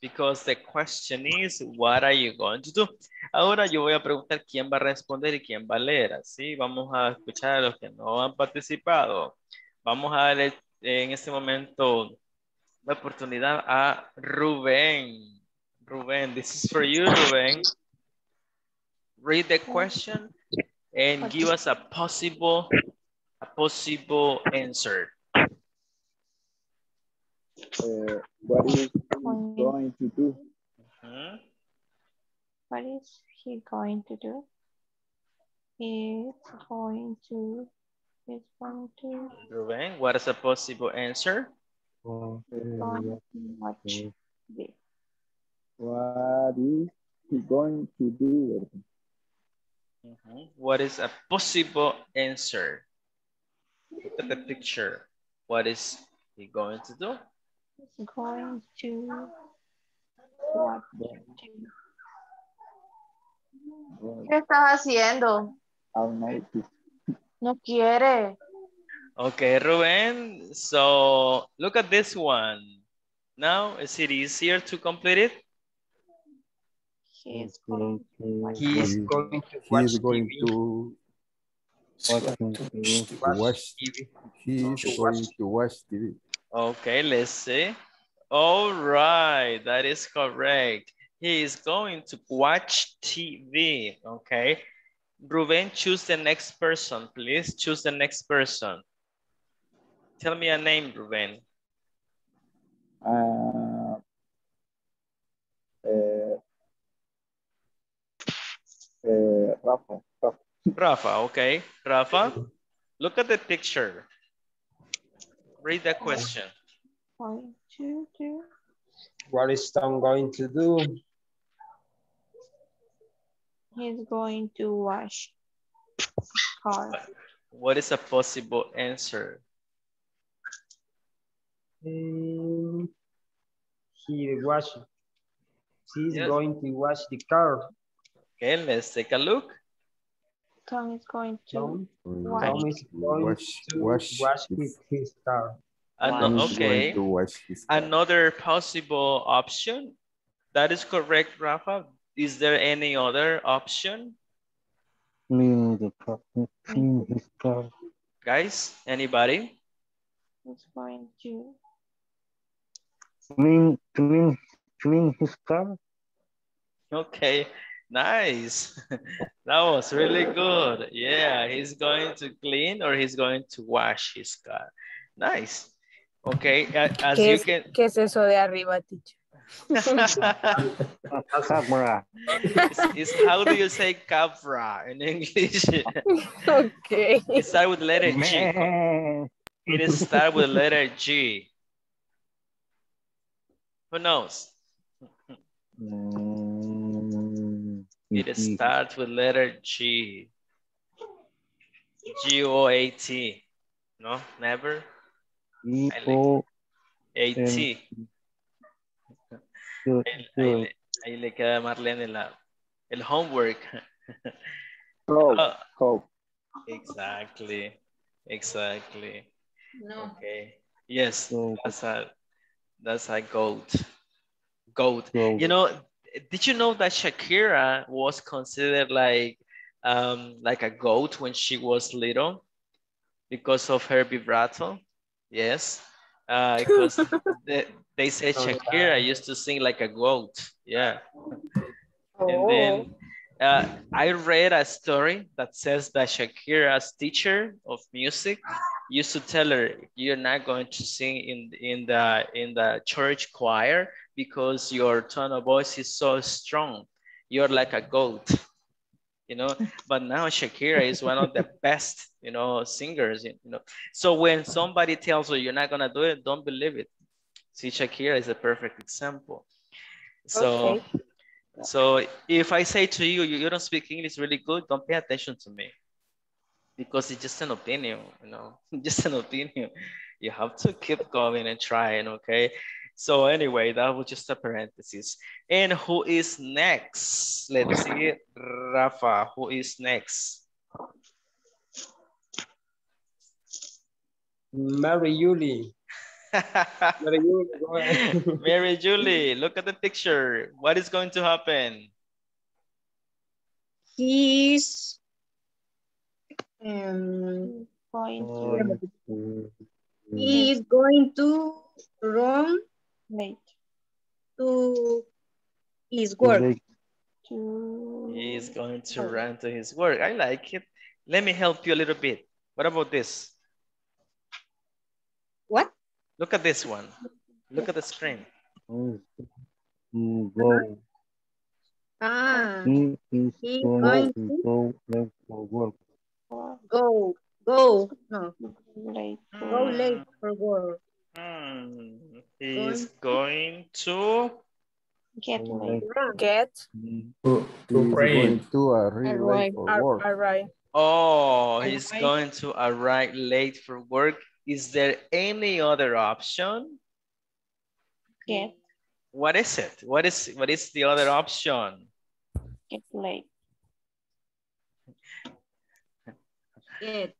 because the question is, what are you going to do? Ahora yo voy a preguntar quién va a responder y quién va a leer. Así vamos a escuchar a los que no han participado. Vamos a darle en este momento la oportunidad a Rubén. Rubén, this is for you, Rubén. Read the question and give us a possible a possible answer. Uh, what going to do? Mhm. What is he going to do? He's going to, he's going to, Ruben, what is a possible answer? Going watch What is he going to do? Mhm. What is a possible answer? Look at the picture. What is he going to do? He's going to watch TV. ¿Qué estás haciendo? I'll notice. No quiere. Okay, Ruben. So look at this one. Now, is it easier to complete it? He's going to He's going to watch He's going to To TV. to watch. He is going to watch TV. Okay, let's see. All right, that is correct. He is going to watch TV, okay? Ruben, choose the next person, please. Choose the next person. Tell me a name, Ruben. Uh, uh, uh, Rafa, Rafa. Rafa, okay. Rafa, look at the picture. Read the question. One, two, three. What is Tom going to do? He's going to wash car. What is a possible answer? Um, he wash. He's Yes. going to wash the car. Okay, let's take a look. Tom is going to Tom, wash. Tom is going Wash- to wash wash, his- his, his car. Ah, ano- He's going okay. to watch his car. Another possible option. That is correct, Rafa. Is there any other option? Clean the car. Clean his car. Guys, anybody? He's going to Clean, clean, clean his car. Okay, nice. [LAUGHS] that was really good. Yeah, he's going to clean or he's going to wash his car. Nice. Okay, a- as ¿Qué you es, can. ¿Qué es eso de arriba, teacher? Cabra. it's, it's- how do you say cabra in English? [LAUGHS] Okay. it starts with letter G. Man. It starts with letter G. Who knows? It starts with letter G. G-O-A-T. No, never? E O A-T. Good, Ahí, ahí good. le, ahí le queda a Marlene la, el homework. [LAUGHS] Hope, Oh, hope. exactly, exactly. No. Okay. Yes, So, that's a that's a goat. Goat. so You know, did you know that Shakira was considered like um like a goat when she was little because of her vibrato? Yes. [LAUGHS] Uh, because they, they said Oh, Shakira used to sing like a goat. Yeah. And Oh. then uh, I read a story that says that Shakira's teacher of music used to tell her, "You're not going to sing in in the in the church choir because your tone of voice is so strong. You're like a goat." You know, but now Shakira is one of the best, you know, singers. You know, so when somebody tells you you're not gonna do it, don't believe it. See, Shakira is a perfect example. So. Okay. So if I say to you, you, you don't speak English really good, don't pay attention to me. Because it's just an opinion, you know, [LAUGHS] just an opinion. You have to keep going and trying, okay? So anyway, that was just a parenthesis. And who is next? Let's see, Rafa, who is next? Mary Julie. [LAUGHS] Mary Julie, go ahead. [LAUGHS] Mary Julie, look at the picture. What is going to happen? He's um, going going to to he's going to run late to his work. Lake. to He is going to run to his work. I like it. Let me help you a little bit. What about this? What? Look at this one. Look at the screen. to go. Ah, He is He's going going to to- go late for work. go, go, no, late go late for work. Hmm. He is going to get late Late. Get. To, to He's pray. going to arrive Arrive. late for All work. right. Oh, he's Arrive. going to arrive late for work. Is there any other option? get What is it? What is what is the other option? get late Get,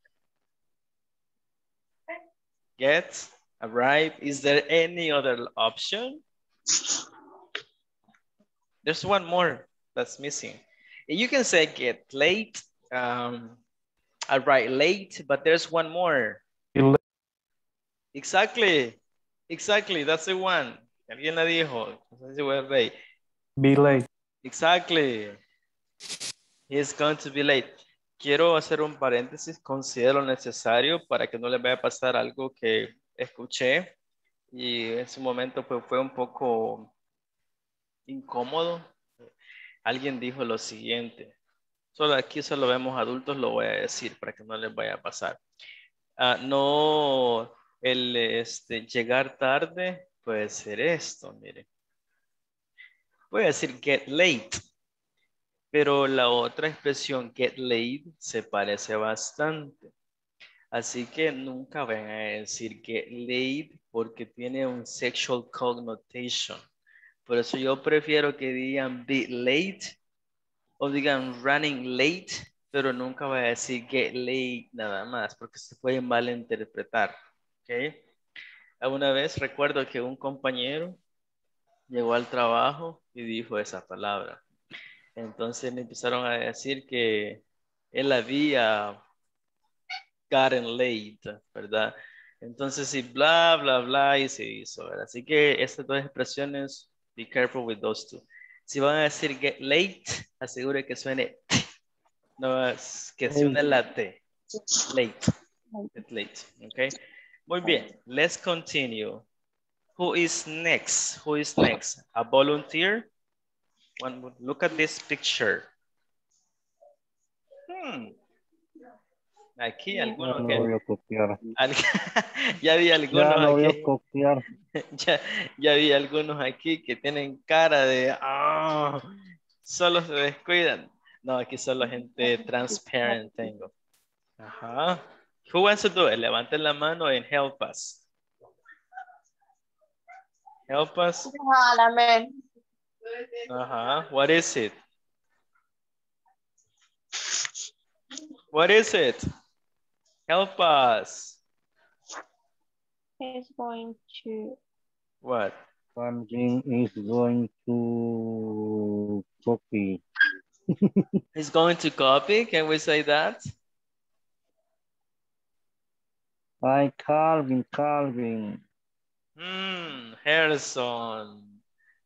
Get, arrive. Is there any other option? There's one more that's missing. You can say get late, um, arrive late, but there's one more. Exactly. Exactly, that's the one. Alguien la dijo. No sé si voy a reír. Be late. Exactly. He's going to be late. Quiero hacer un paréntesis. Considero necesario para que no le vaya a pasar algo que escuché y en su momento pues, fue un poco incómodo. Alguien dijo lo siguiente. Solo aquí solo vemos adultos, lo voy a decir para que no les vaya a pasar. Ah, no, el este, llegar tarde puede ser esto, mire. Voy a decir get late, pero la otra expresión get late se parece bastante. Así que nunca van a decir get late porque tiene un sexual connotation. Por eso yo prefiero que digan be late o digan running late, pero nunca voy a decir get late nada más porque se puede malinterpretar. ¿ok? Alguna vez recuerdo que un compañero llegó al trabajo y dijo esa palabra. Entonces me empezaron a decir que él había gotten late, ¿verdad? Entonces, sí, bla, bla, bla, y se hizo. Así que estas dos expresiones, be careful with those two. Si van a decir get late, asegure que suene t. No, es que suene la T. Late. Get late, okay? Muy bien, let's continue. Who is next? Who is next? A volunteer? One look at this picture. Hmm. Aquí Ya algunos no que... voy a copiar. al- [LAUGHS] ya vi algunos Ya no voy aquí. a copiar. [LAUGHS] ya, ya vi algunos aquí que tienen cara de ah, solo se descuidan. No, aquí solo gente transparent tengo. Ajá. Who wants to do it? Levanten la mano and help us. Help us. Ajá. What is it? What is it? Help us. He's going to What? También is going to copy. [LAUGHS] He's going to copy. Can we say that? Ay, Calvin, Calvin. Hmm, Harrison.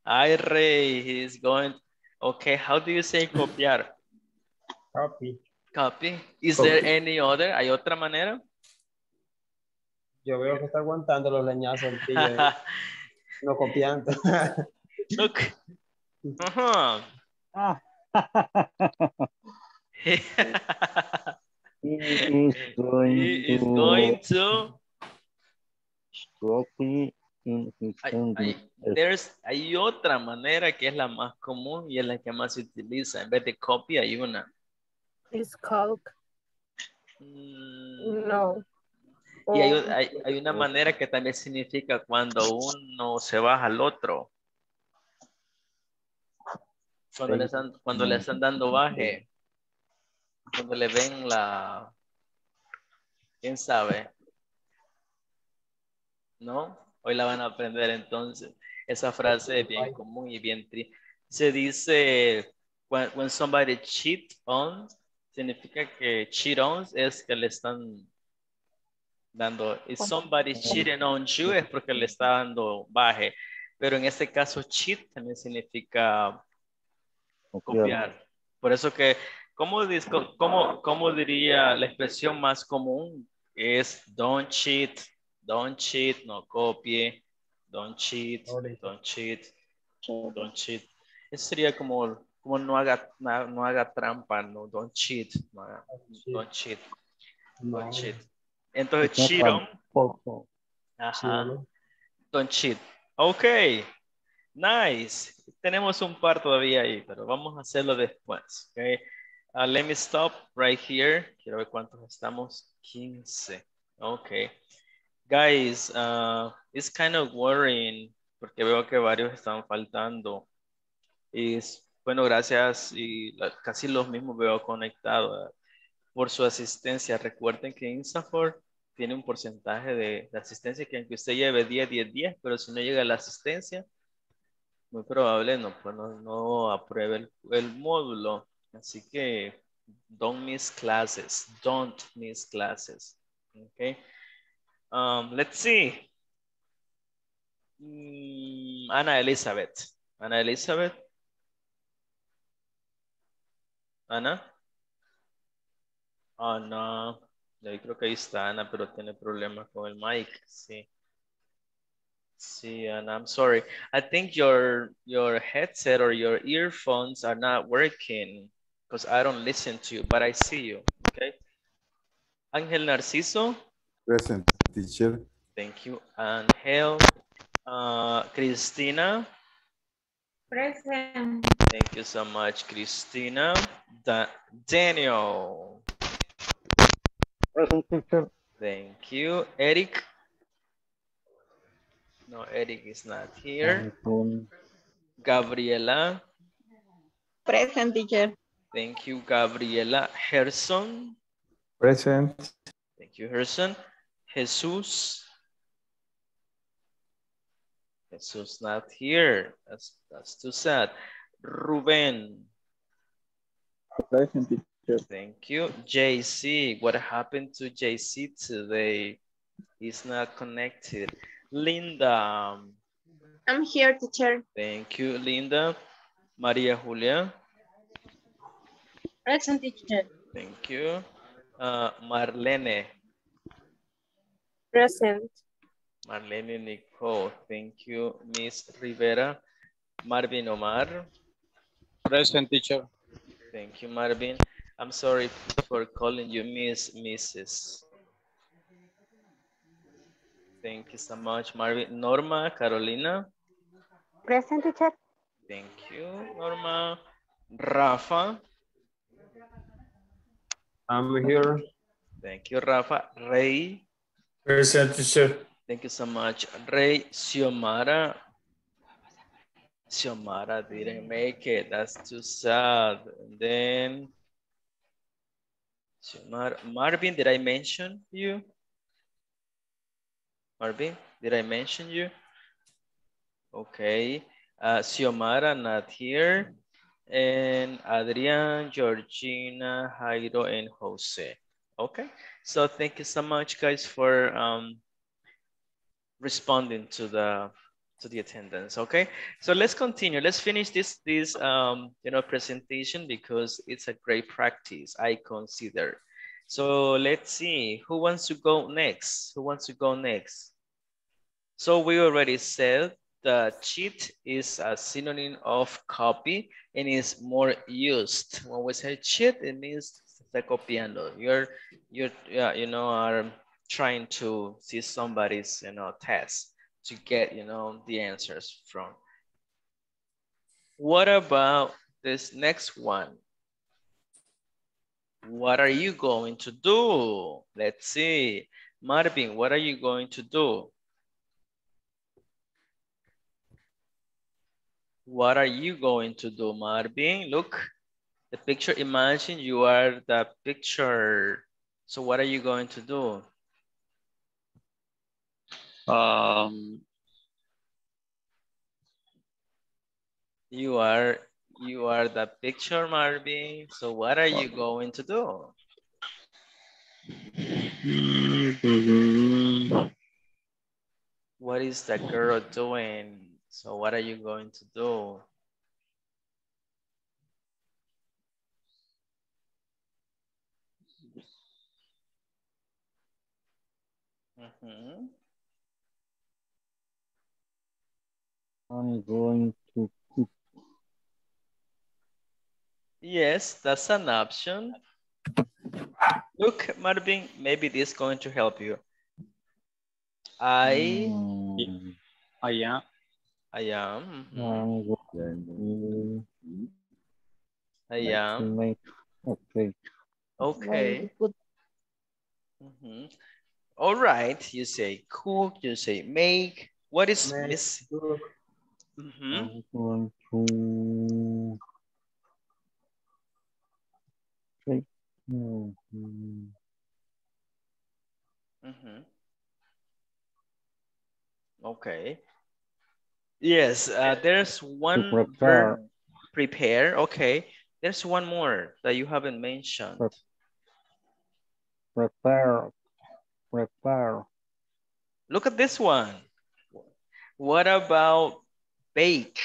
Ay, Ray, he's going. Okay, how do you say copiar? Copy. Copy. Is there any other? ¿Hay otra manera? Yo veo que está aguantando los leñazos el tigre, [LAUGHS] no copiando. Look. Uh-huh. Ah. He is going He is to going to. copy in his Hay, hay- there's, hay otra manera que es la más común y es la que más se utiliza. En vez de copy hay una. It's called Mm, no. Y hay, Oh, hay- hay una manera que también significa cuando uno se baja al otro. Cuando le están, cuando le están dando baje. Cuando le ven la... ¿Quién sabe? ¿No? Hoy la van a aprender entonces. Esa frase es bien común y bien tri. Se dice, when, when somebody cheat on, significa que cheat on es que le están dando, if somebody cheating on you es porque le está dando baje, pero en este caso cheat también significa copiar. Por eso que, ¿cómo, cómo, cómo diría la expresión más común? Es don't cheat, don't cheat, no copie, don't cheat, don't cheat, don't cheat. Eso sería como, como no haga, no, no haga trampa, no, don't cheat, no haga- don't cheat, don't cheat. Entonces, No cheat on, tampoco. Ajá. Don't cheat. Ok. Nice. Tenemos un par todavía ahí, pero vamos a hacerlo después. Okay. Uh, let me stop right here. Quiero ver cuántos estamos. 15. Ok. Guys, uh, it's kind of worrying porque veo que varios están faltando. Es- bueno, gracias y casi los mismos veo conectados por su asistencia. Recuerden que Instafor tiene un porcentaje de, de asistencia que aunque usted lleve 10, 10, 10, pero si no llega la asistencia, muy probable no, pues no, no apruebe el, el módulo. Así que don't miss classes. Don't miss classes. Okay. Um, let's see. Mm, Ana Elizabeth. Ana Elizabeth. Ana. Ana. Yo creo que ahí está Ana, pero tiene problemas con el mic. Sí. Sí, and I'm sorry. I think your your headset or your earphones are not working because I don't listen to you, but I see you. Okay. Ángel Narciso. Present, teacher. Thank you. Angel. Uh, Cristina. Present. Thank you so much, Cristina. Da Daniel. Present teacher. Thank you. Eric. No, Eric is not here. Gabriela. Present teacher. Thank you, Gabriela. Herson. Present. Thank you, Herson. Jesus. Jesus not here. That's, that's too sad. Ruben. Present teacher. Thank you. JC. What happened to JC today? He's not connected. Linda. I'm here, teacher. Thank you, Linda. Maria Julia. Present teacher. Thank you. Uh, Marlene. Present. Marlene Nicole. Thank you. Miss Rivera. Marvin Omar. Present teacher. Thank you, Marvin. I'm sorry for calling you Miss Mrs. Thank you so much, Marvin. Norma, Carolina. Present teacher. Thank you, Norma. Rafa. I'm here. Thank you, Rafa. Ray. Present teacher. Thank you so much. Ray Xiomara. Xiomara didn't make it. That's too sad. And then Xiomara. Marvin, did I mention you? Marvin, did I mention you? Okay. Uh, Xiomara not here. And Adrian, Georgina, Jairo, and Jose. Okay. So thank you so much, guys, for um, responding to the to the attendance. Okay. So let's continue. Let's finish this this um, you know presentation because it's a great practice. I consider. So let's see who wants to go next. Who wants to go next? So we already said the cheat is a synonym of copy and is more used. When we say cheat, it means está copiando. You're, you're, yeah, you know, are trying to see somebody's, you know, test to get, you know, the answers from. What about this next one? What are you going to do? Let's see. Marvin, what are you going to do? What are you going to do, Marvin? Look, the picture, imagine you are the picture. So what are you going to do? Um, You are, you are the picture, Marvin. So what are you going to do? What is the girl doing? So what are you going to do? Mhm. I'm going to cook. Yes, that's an option. Look, Marvin, maybe this is going to help you. I, I am. I am, mhm. I'm going I to am, make a cake. okay. Mhm. All right, you say cook, you say make. What is Make, miss? Mhm. I'm going to take Mhm. Mhm. Okay. Yes, uh, there's one prepare. prepare. Okay. There's one more that you haven't mentioned. Pre- prepare, prepare. Look at this one. What about bake?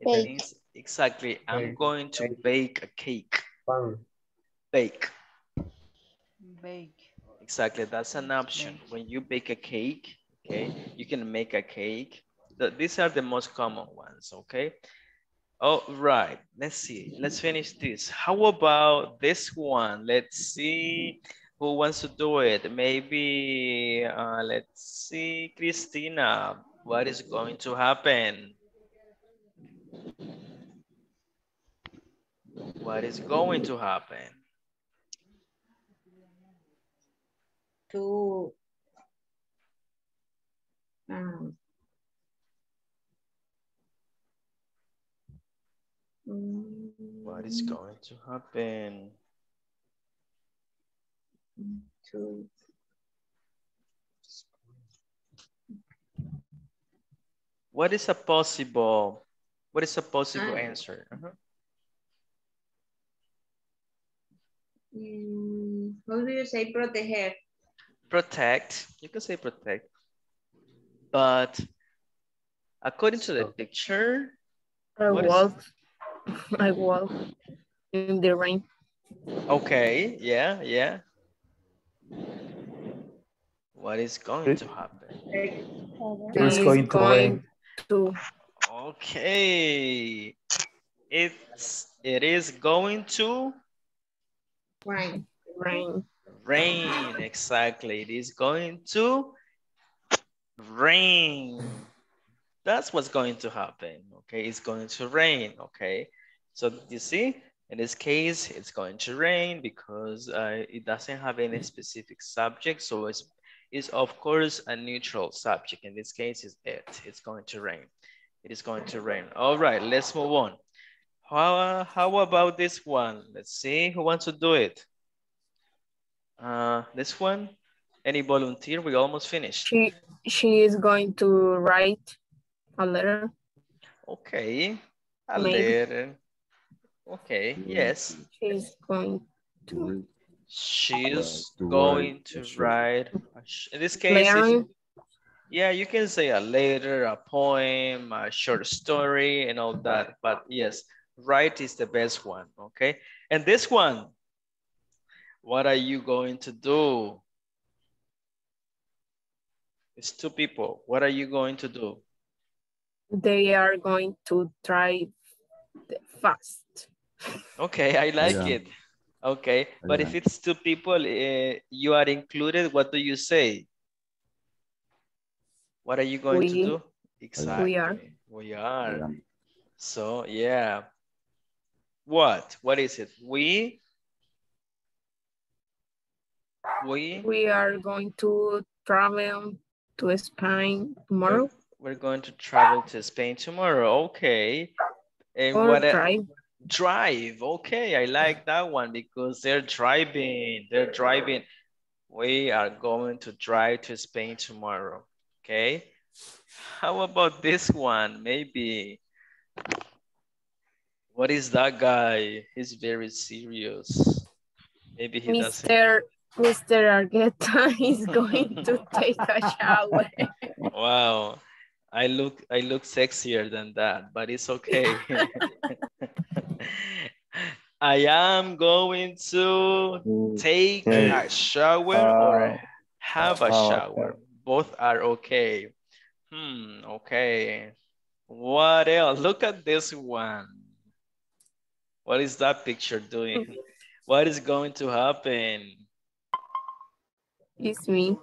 It Bake. means exactly, I'm going to bake a cake. Pan. Bake. Bake. Exactly, that's an option. When you bake a cake, okay, you can make a cake. These are the most common ones, okay? All right, let's see. Let's finish this. How about this one? Let's see who wants to do it. Maybe, uh, let's see, Christina. What is going to happen? What is going to happen? To um, What is going to happen? to What is a possible, what is a possible Ah. answer? Uh-huh. mm, how do you say proteger? Protect, you can say protect. But according to the picture, I What is- walk. I walk in the rain. okay, yeah, yeah. What is going to happen? It's going to rain. To Okay. It's, it is going to Rain. rain. rain, exactly. It is going to rain. That's what's going to happen, okay? It's going to rain, okay? So you see, in this case, it's going to rain because uh, it doesn't have any specific subject. So it's, it's of course a neutral subject. In this case, is it. It's going to rain. It is going to rain. All right, let's move on. How, how about this one? Let's see who wants to do it. Uh, this one, any volunteer? We almost finished. She she is going to write a letter. Okay, a Maybe. letter. Okay, yes. She's going To She's to going write to a write. In this case, it's- yeah, you can say a letter, a poem, a short story, and all that. But yes, write is the best one. Okay, and this one, what are you going to do? It's two people. What are you going to do? They are going to drive fast. Okay, I like Yeah. it. Okay, but if it's two people, uh, you are included, what do you say? What are you going to do? Exactly. We are. We are. Yeah. So, yeah. What? What is it? We? We? We are going to travel to Spain tomorrow We're going to travel to Spain tomorrow. Okay. And or what? drive. Drive. Okay, I like that one because they're driving. They're driving. We are going to drive to Spain tomorrow. Okay. How about this one? Maybe. What is that guy? He's very serious. Maybe he doesn't. Mr. Mr. Argueta [LAUGHS] is going to take a shower. [LAUGHS] Wow. I look I look sexier than that, but it's okay. [LAUGHS] I am going to take Okay. a shower or have a uh, shower. Both are okay. Hmm, okay. What else? Look at this one. What is that picture doing? What is going to happen? It's me.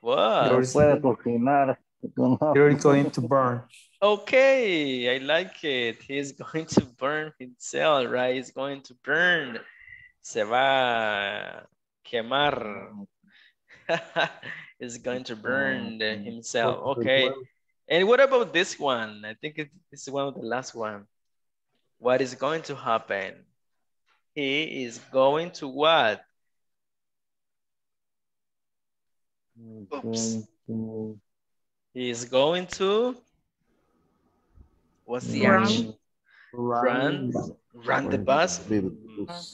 What? No puede cocinar. You're going to burn. Okay, I like it. He's [LAUGHS] going to burn himself, right? He's going to burn. Se va a quemar. [LAUGHS] He's going to burn himself. Okay. And what about this one? I think it- this is one of the last one. What is going to happen? He is going to what? Oops. He is going to. What's the Run. action? Run. Run the bus.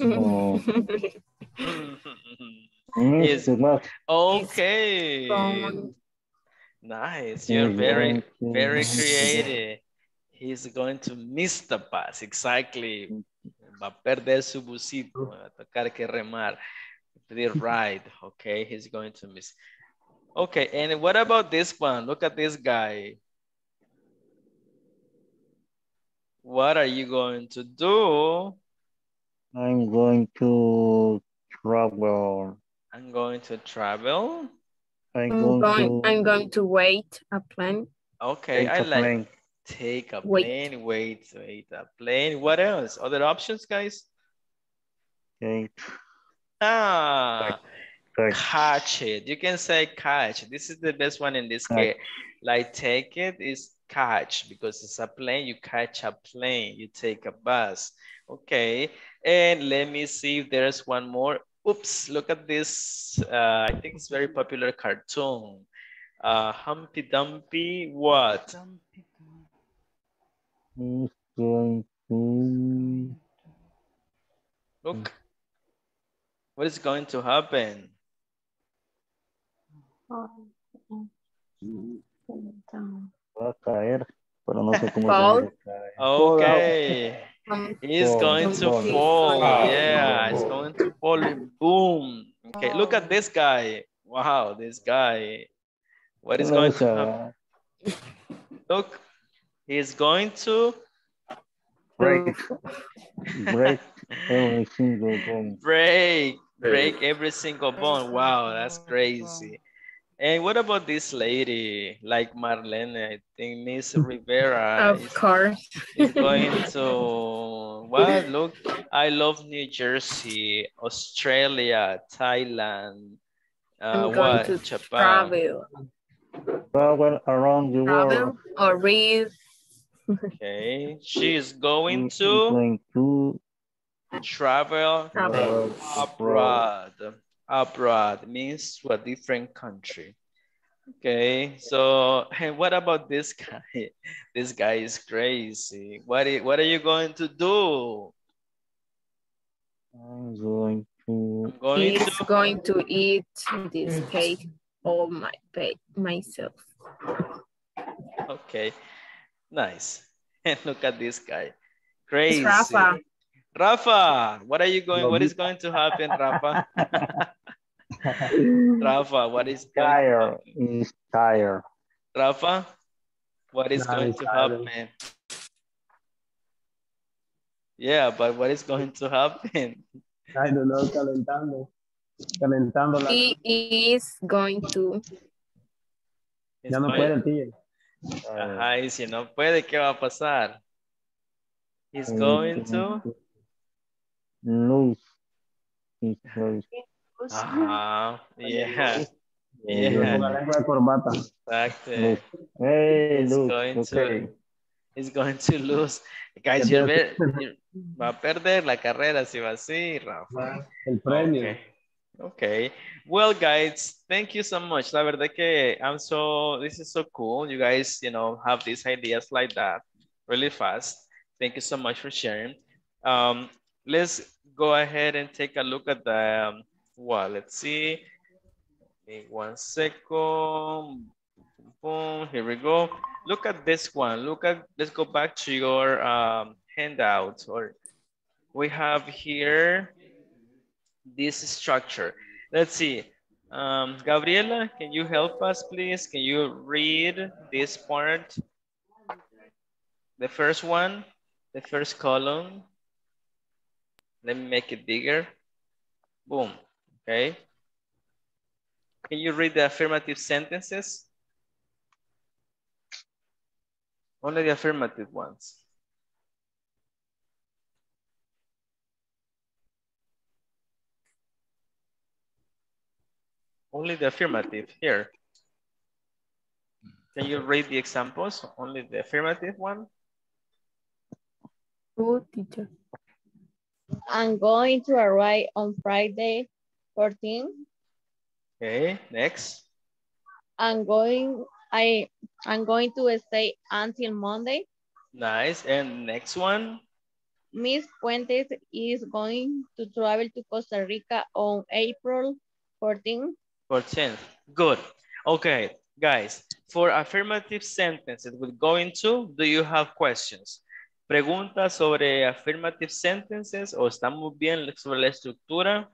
Oh. Yes. Okay. Nice. You're very, very creative. He's going to miss the bus. Exactly. Va a perder su busito. Va a tocar que remar. Pedir ride. Okay. He's going to miss. Okay. And what about this one? Look at this guy. What are you going to do? I'm going to travel. I'm going to travel. I'm I'm going, going, to I'm going to wait a plane. Okay, take I a like plane. take a Wait. plane, wait, wait a plane. What else? Other options, guys? Okay. Ah, Right. catch it. You can say catch. This is the best one in this Catch. case. Like take it is catch because it's a plane. You catch a plane. You take a bus. Okay. And let me see if there's one more. Oops, look at this. Uh, I think it's very popular cartoon. Uh, Humpy Dumpy, what? He's going to Look. What is going to happen? Va a caer, pero no sé cómo Fall. [LAUGHS] se cae. Okay. It's Fall, going to fall. fall. Ah, Yeah, it's going to fall. Boom. Okay, look at this guy. Wow, this guy. What is going to happen? Look, he's going to Break. Break [LAUGHS] every single bone. break, break every single bone. Wow, that's crazy. And what about this lady, like Marlene? I think Miss [LAUGHS] Rivera of is, course. is going [LAUGHS] to, what? Look, I love New Jersey, Australia, Thailand, uh, I'm going what? to Japan. travel. Travel around the world. Travel or read. Okay, she is going to going to travel Travel. abroad. Abroad means to a different country. Okay, so [LAUGHS] and what about this guy? [LAUGHS] This guy is crazy. What i- what are you going to do? I'm going to I'm going He's to going to eat this cake all my pay myself. okay, nice. [LAUGHS] And look at this guy, crazy. It's Rafa. Rafa, what are you going? What is going to happen, Rafa? [LAUGHS] Rafa, what is going happen? He's tired. Rafa, what is going to happen? Yeah, but what is going to happen? I don't know, calentando. Calentando la... He is going to Ya no going- puede el tío. Ajá, y si no puede, ¿qué va a pasar? He's going to... lose his voice. Ajá, [LAUGHS] yeah, [LAUGHS] Con la yeah, lengua de corbata. exactly. Lose. Hey, He's look, going okay. to... He's going to lose. Guys, you're very- you're- va a perder la carrera si va así, Rafa. El premio. Okay. Okay. Well, guys, thank you so much. La verdad que I'm so, this is so cool. You guys, you know, have these ideas like that really fast. Thank you so much for sharing. Um, let's go ahead and take a look at the, um, well, let's see. Give One second. Boom, here we go. Look at this one. Look at, let's go back to your um, handout or we have here this structure. Let's see. Um, Gabriela, can you help us, please? Can you read this part? The first one, the first column. Let me make it bigger. Boom. Okay. Can you read the affirmative sentences? Only the affirmative ones. Only the affirmative here. Can you read the examples? Only the affirmative one? Oh, teacher. I'm going to arrive on Friday 14. Okay, next. I'm going I I'm going to stay until Monday. Nice. And next one. Miss Fuentes is going to travel to Costa Rica on April 14. 14th. Good. Okay, guys, For affirmative sentences with going to, do you have questions? ¿Preguntas sobre affirmative sentences o estamos bien sobre la estructura?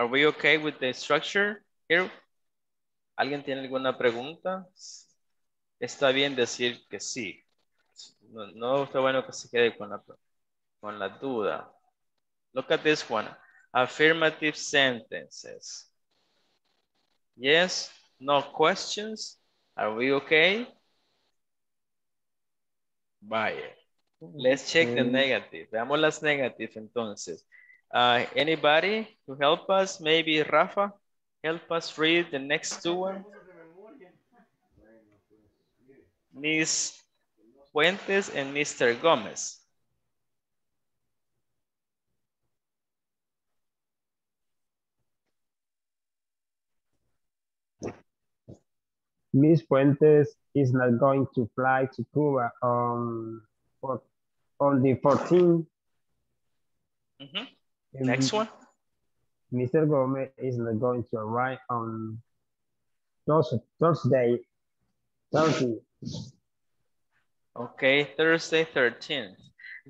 Are we okay with the structure here? ¿Alguien tiene alguna pregunta? Está bien decir que sí. No, no está bueno que se quede con la, con la duda. Look at this one. Affirmative sentences. Yes, no questions. Are we okay? Vaya. Let's check the negative. Veamos las negative entonces. Uh, anybody to help us? Maybe Rafa, help us read the next two one. Miss Fuentes and Mr. Gomez. Miss Fuentes is not going to fly to Cuba on, on the 14th. Mm -hmm. Next one. Mr. Gomez is not going to arrive on Thursday, Thursday. Okay, Thursday 13th.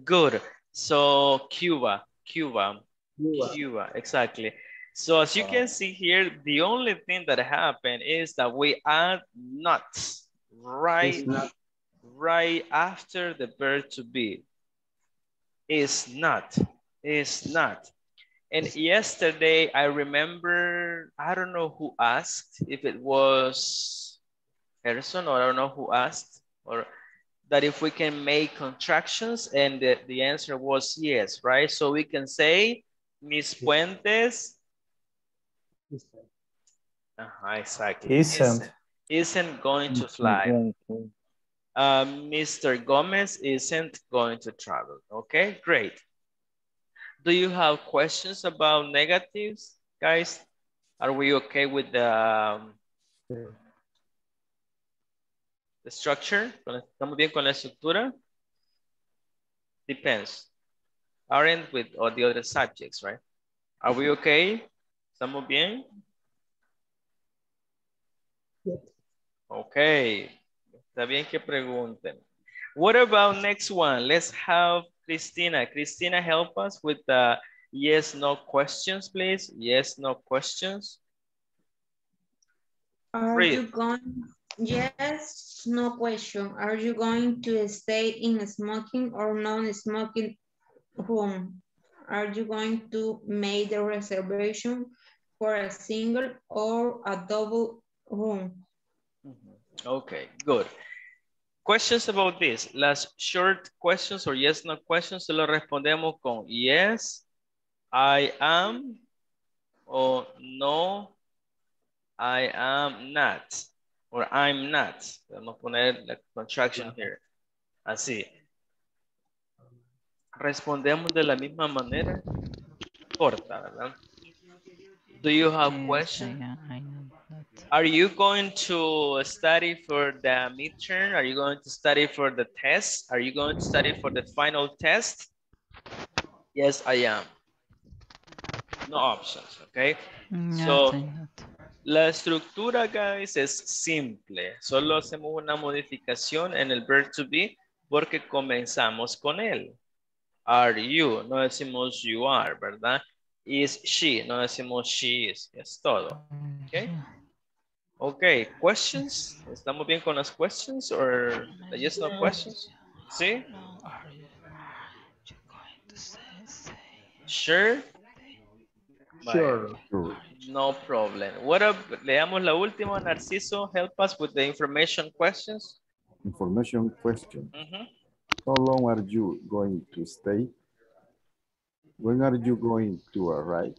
Good. So Cuba, Cuba, Cuba, Cuba, exactly. So as you can oh. see here, the only thing that happened is that we add not right, not. right after the verb to be. Is not, is not. And yesterday I remember, I don't know who asked, if it was Harrison or I don't know who asked, or that if we can make contractions and the, the answer was yes, right? So we can say, Miss Puentes uh -huh, exactly. Isn't. Isn't going to fly. Uh, Mr. Gomez isn't going to travel. Okay, great. Do you have questions about negatives, guys? Are we okay with the, um, the structure? ¿Estamos bien con la estructura? Depends. Aren't with all the other subjects, right? Are we okay? ¿Estamos bien? Okay. Está bien que pregunten. What about next one? Let's have Christina. Christina, help us with the yes, no questions, please. Yes, no questions. Are Read. you going? Yes, no question. Are you going to stay in a smoking or non-smoking room? Are you going to make the reservation for a single or a double room? Mm-hmm. Okay, good. Questions about this. Las short questions or yes, no questions, se lo respondemos con yes, I am, o no, I am not, or I'm not. Vamos a poner la contraction here. Así. Respondemos de la misma manera, corta, ¿verdad? Do you have questions? Are you going to study for the midterm? Are you going to study for the test? Are you going to study for the final test? Yes, I am. No options, okay? So, la estructura, guys, es simple. Solo hacemos una modificación en el verb to be porque comenzamos con él. Are you, no decimos you are, ¿verdad? Is she, no decimos she is, es todo. Okay. Okay, questions? ¿Estamos bien con las questions or the yes no questions? ¿Sí? Sure? Sure. Sure. No problem. What up? Leamos la última, Narciso. Help us with the information questions. Information question. Mhm. How long are you going to stay? When are you going to arrive?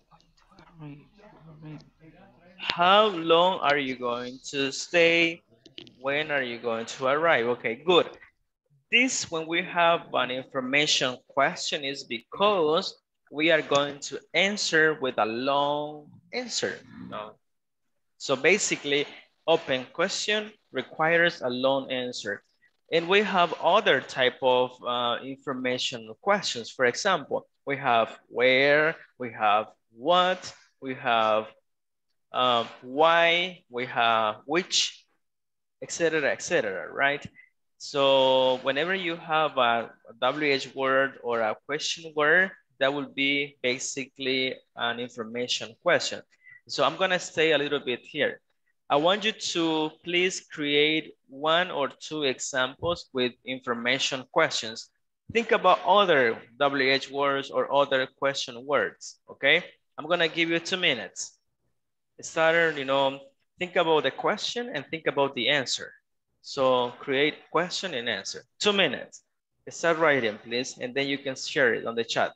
How long are you going to stay? When are you going to arrive? Okay, good. This, when we have an information question is because we are going to answer with a long answer. No. So basically, open question requires a long answer. And we have other type of uh, information questions. For example, we have where, we have what, we have um, why, we have which, etc., etc., right? So whenever you have a, a WH word or a question word, that will be basically an information question. So I'm gonna stay a little bit here. I want you to please create one or two examples with information questions. Think about other WH words or other question words, okay? I'm gonna give you two minutes. Start, you know, think about the question and think about the answer. So create question and answer. Two minutes. Start writing, please, and then you can share it on the chat.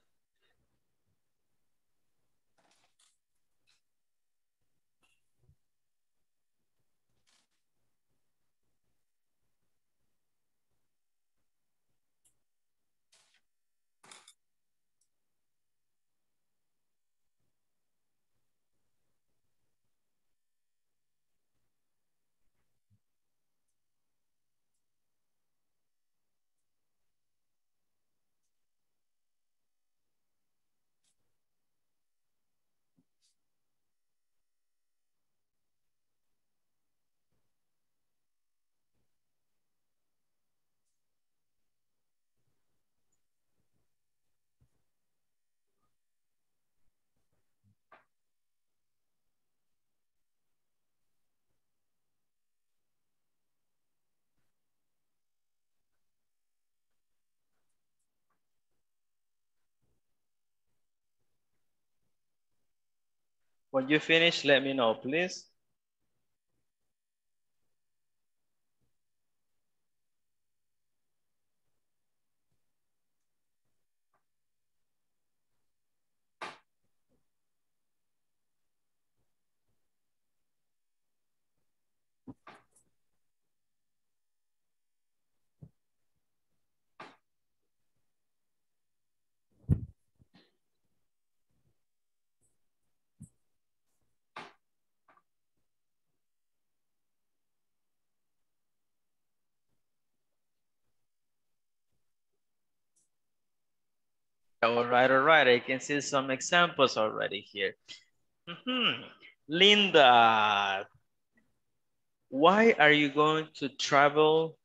When you finish, let me know, please. All right, all right. I can see some examples already here. Mhm. Linda, why are you going to travel?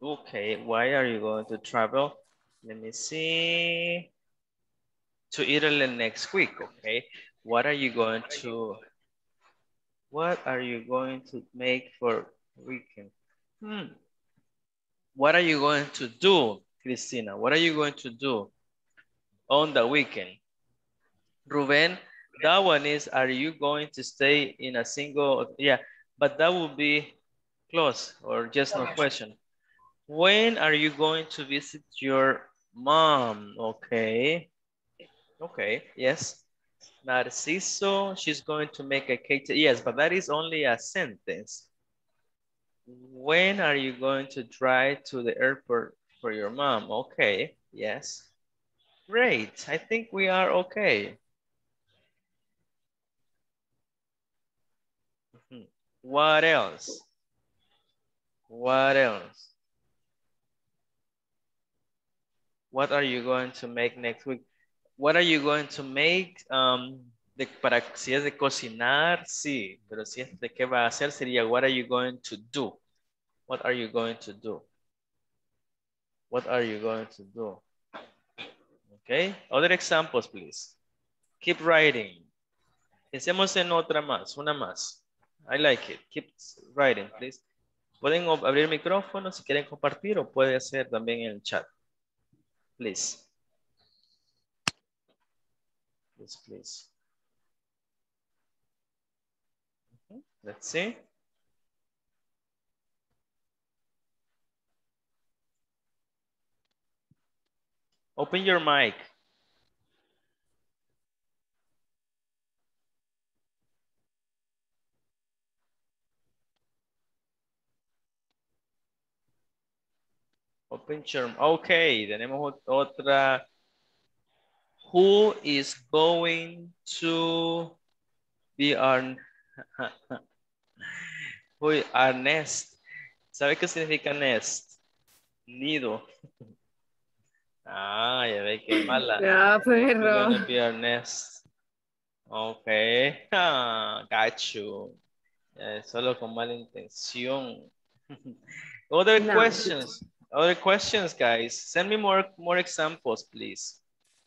Okay, why are you going to travel? Let me see. To Italy next week, okay? What are you going to, what are you going to make for weekend? Hmm. What are you going to do, Christina? What are you going to do? On the weekend. Ruben, that one is, are you going to stay in a single, yeah, but that would be close or just no question. When are you going to visit your mom? Okay. Okay, yes. Narciso, she's going to make a cake. Yes, but that is only a sentence. When are you going to drive to the airport for your mom? Okay, yes. Great, I think we are okay. Mhm. What else? What else? What are you going to make next week? What are you going to make? Um, de, para, si es de cocinar, sí. Pero si es de qué va a hacer, sería what are you going to do? What are you going to do? What are you going to do? Okay, other examples, please. Keep writing. Pensemos en otra más, una más. I like it. Keep writing, please. Pueden abrir el micrófono si quieren compartir o puede hacer también en el chat. Please. Please, please. Let's see. Open your mic. Open your, okay, tenemos otra. Who is going to be our, [LAUGHS] who, our nest? ¿Sabe qué significa nest? Nido. [LAUGHS] Ah, ya ve que mala. [LAUGHS] [LAUGHS] Ya, You're perro. gonna be. Okay. Ah, got you. Solo con mala intención. [LAUGHS] Other No. questions? Other questions, guys? Send me more, more examples, please.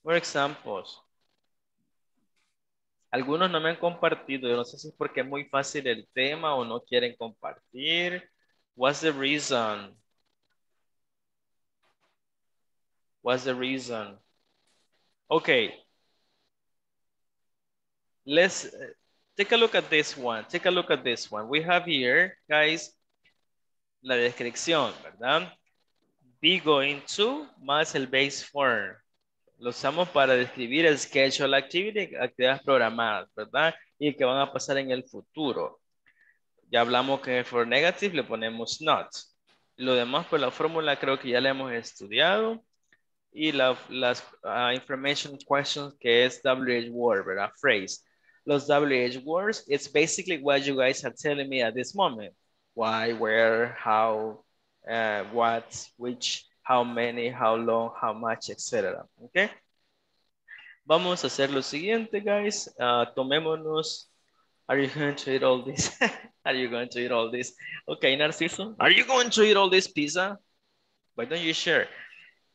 More examples. Algunos no me han compartido. Yo no sé si es porque es muy fácil el tema o no quieren compartir. What's the reason? What's the reason? Okay. Let's uh, take a look at this one. Take a look at this one. We have here, guys, la descripción, ¿verdad? Be going to más el base form. Lo usamos para describir el schedule activity, actividades programadas, ¿verdad? Y que van a pasar en el futuro. Ya hablamos que for negative le ponemos not. Lo demás, pues la fórmula creo que ya la hemos estudiado. Y la- las ah, information questions que es WH word, ¿verdad? Phrase. Los WH words, it's basically what you guys are telling me at this moment. Why, where, how, uh, what, which, how many, how long, how much, etc. Okay. Vamos a hacer lo siguiente, guys. Ah, tomémonos. Are you going to eat all this? [LAUGHS] are you going to eat all this? Okay, Narciso. Are you going to eat all this pizza? Why don't you share?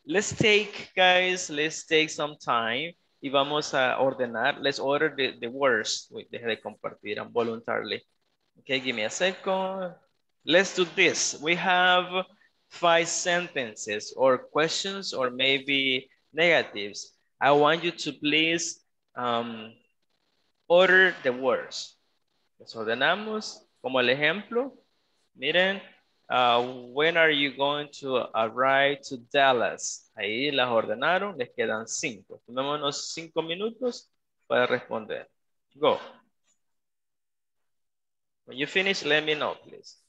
Let's take, guys, let's take some time y vamos a ordenar. Let's order the, the words. Wait, deje de compartir involuntarily. Okay, give me a second. Let's do this. We have five sentences or questions or maybe negatives. I want you to please um, order the words. Ordenamos como el ejemplo. Miren, uh, when are you going to arrive to Dallas? Ahí las ordenaron, les quedan cinco. Tomémonos cinco minutos para responder. Go. When you finish, let me know, please.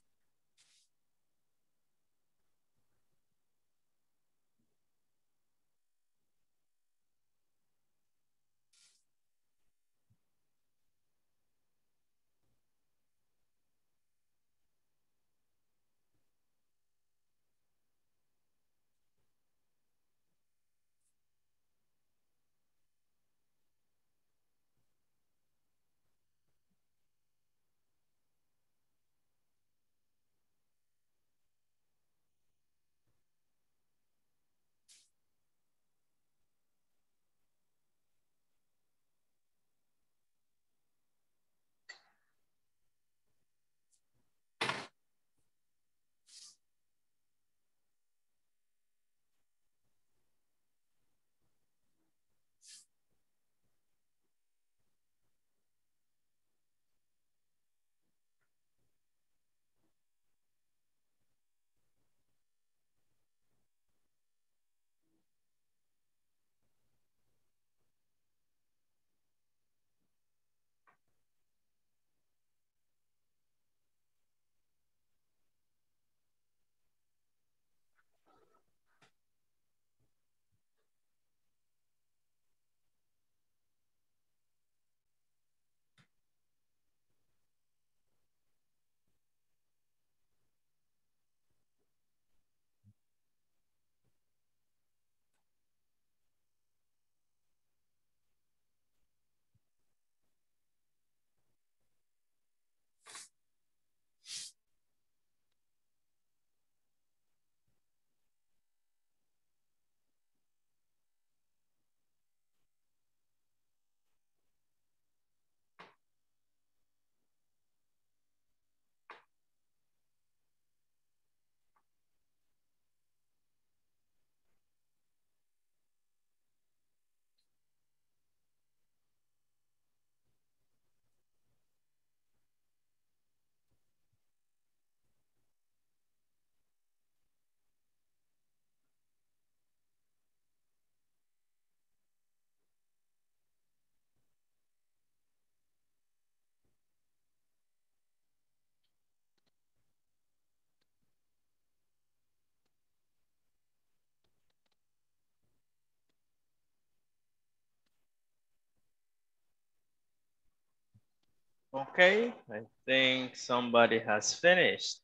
Okay, I think somebody has finished.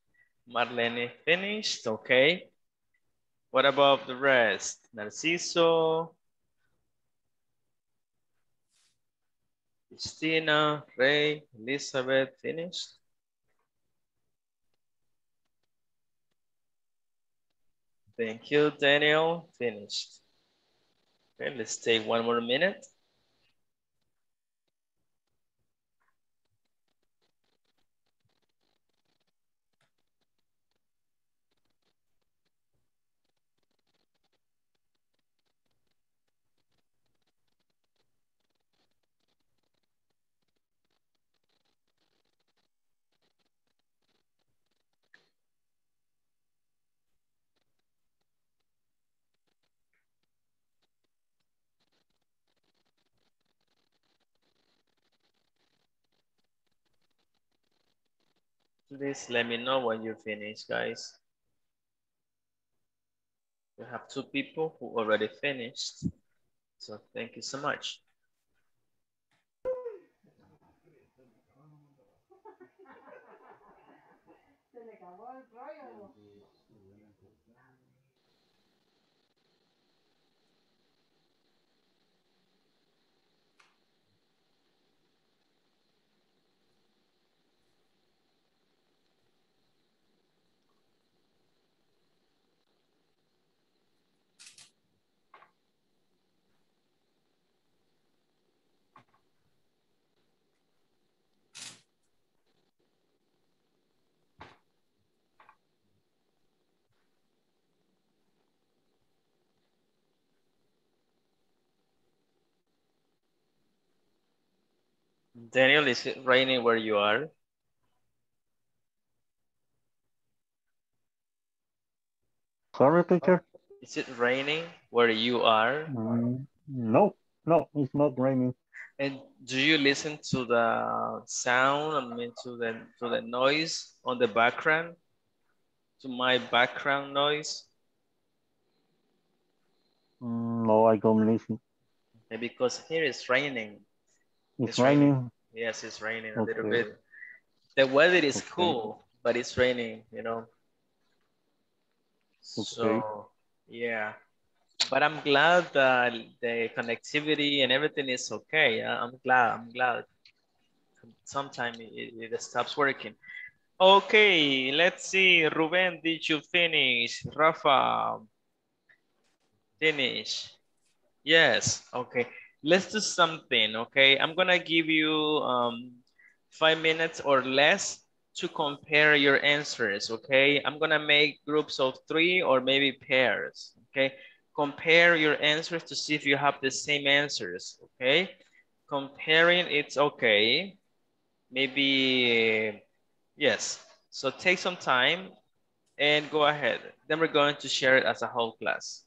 Marlene finished, okay. What about the rest? Narciso, Christina, Ray, Elizabeth, finished? Thank you, Daniel. Finished. Okay, let's take one more minute. Please let me know when you finish, guys. We have two people who already finished. So thank you so much. Daniel, is it raining where you are? Sorry, teacher. Is it raining where you are? Mm, no, no, it's not raining. And do you listen to the sound, I mean to the to the noise on the background? To my background noise? Mm, no, I don't listen. Okay, because here it's raining. It's, raining. Yes, it's raining a little bit. The weather is Okay. cool, but it's raining, you know. Okay. So yeah, but I'm glad that the connectivity and everything is okay. I- I'm glad. I'm glad. Sometimes it, it stops working. Okay, let's see. Ruben, did you finish? Rafa, finish. Yes. Okay. Let's do something. Okay. I'm gonna give you um, five minutes or less to compare your answers. Okay. I'm gonna make groups of three or maybe pairs. Okay. Compare your answers to see if you have the same answers. Okay. Comparing, it's okay. Maybe yes. So take some time and go ahead. Then we're going to share it as a whole class.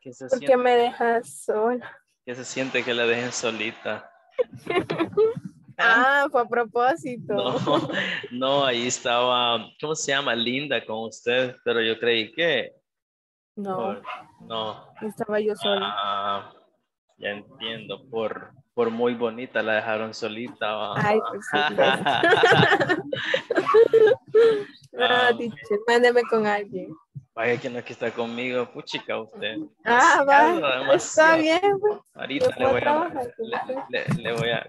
¿Qué se, ¿Por qué siente, me dejas sola? qué se siente que la dejen solita? [LAUGHS] Ah, fue a propósito. No, no, ahí estaba, ¿cómo se llama? Linda con usted, pero yo creí que... No, por- no. estaba yo sola. Ah, ya entiendo, por, por muy bonita la dejaron solita. va. Ay, pues sí, No, Ah, teacher, mándeme con alguien. Vaya que no que está conmigo, puchica usted. Ah, va, está bien. pues. Ahorita Yo le voy a... Le, le- le voy a...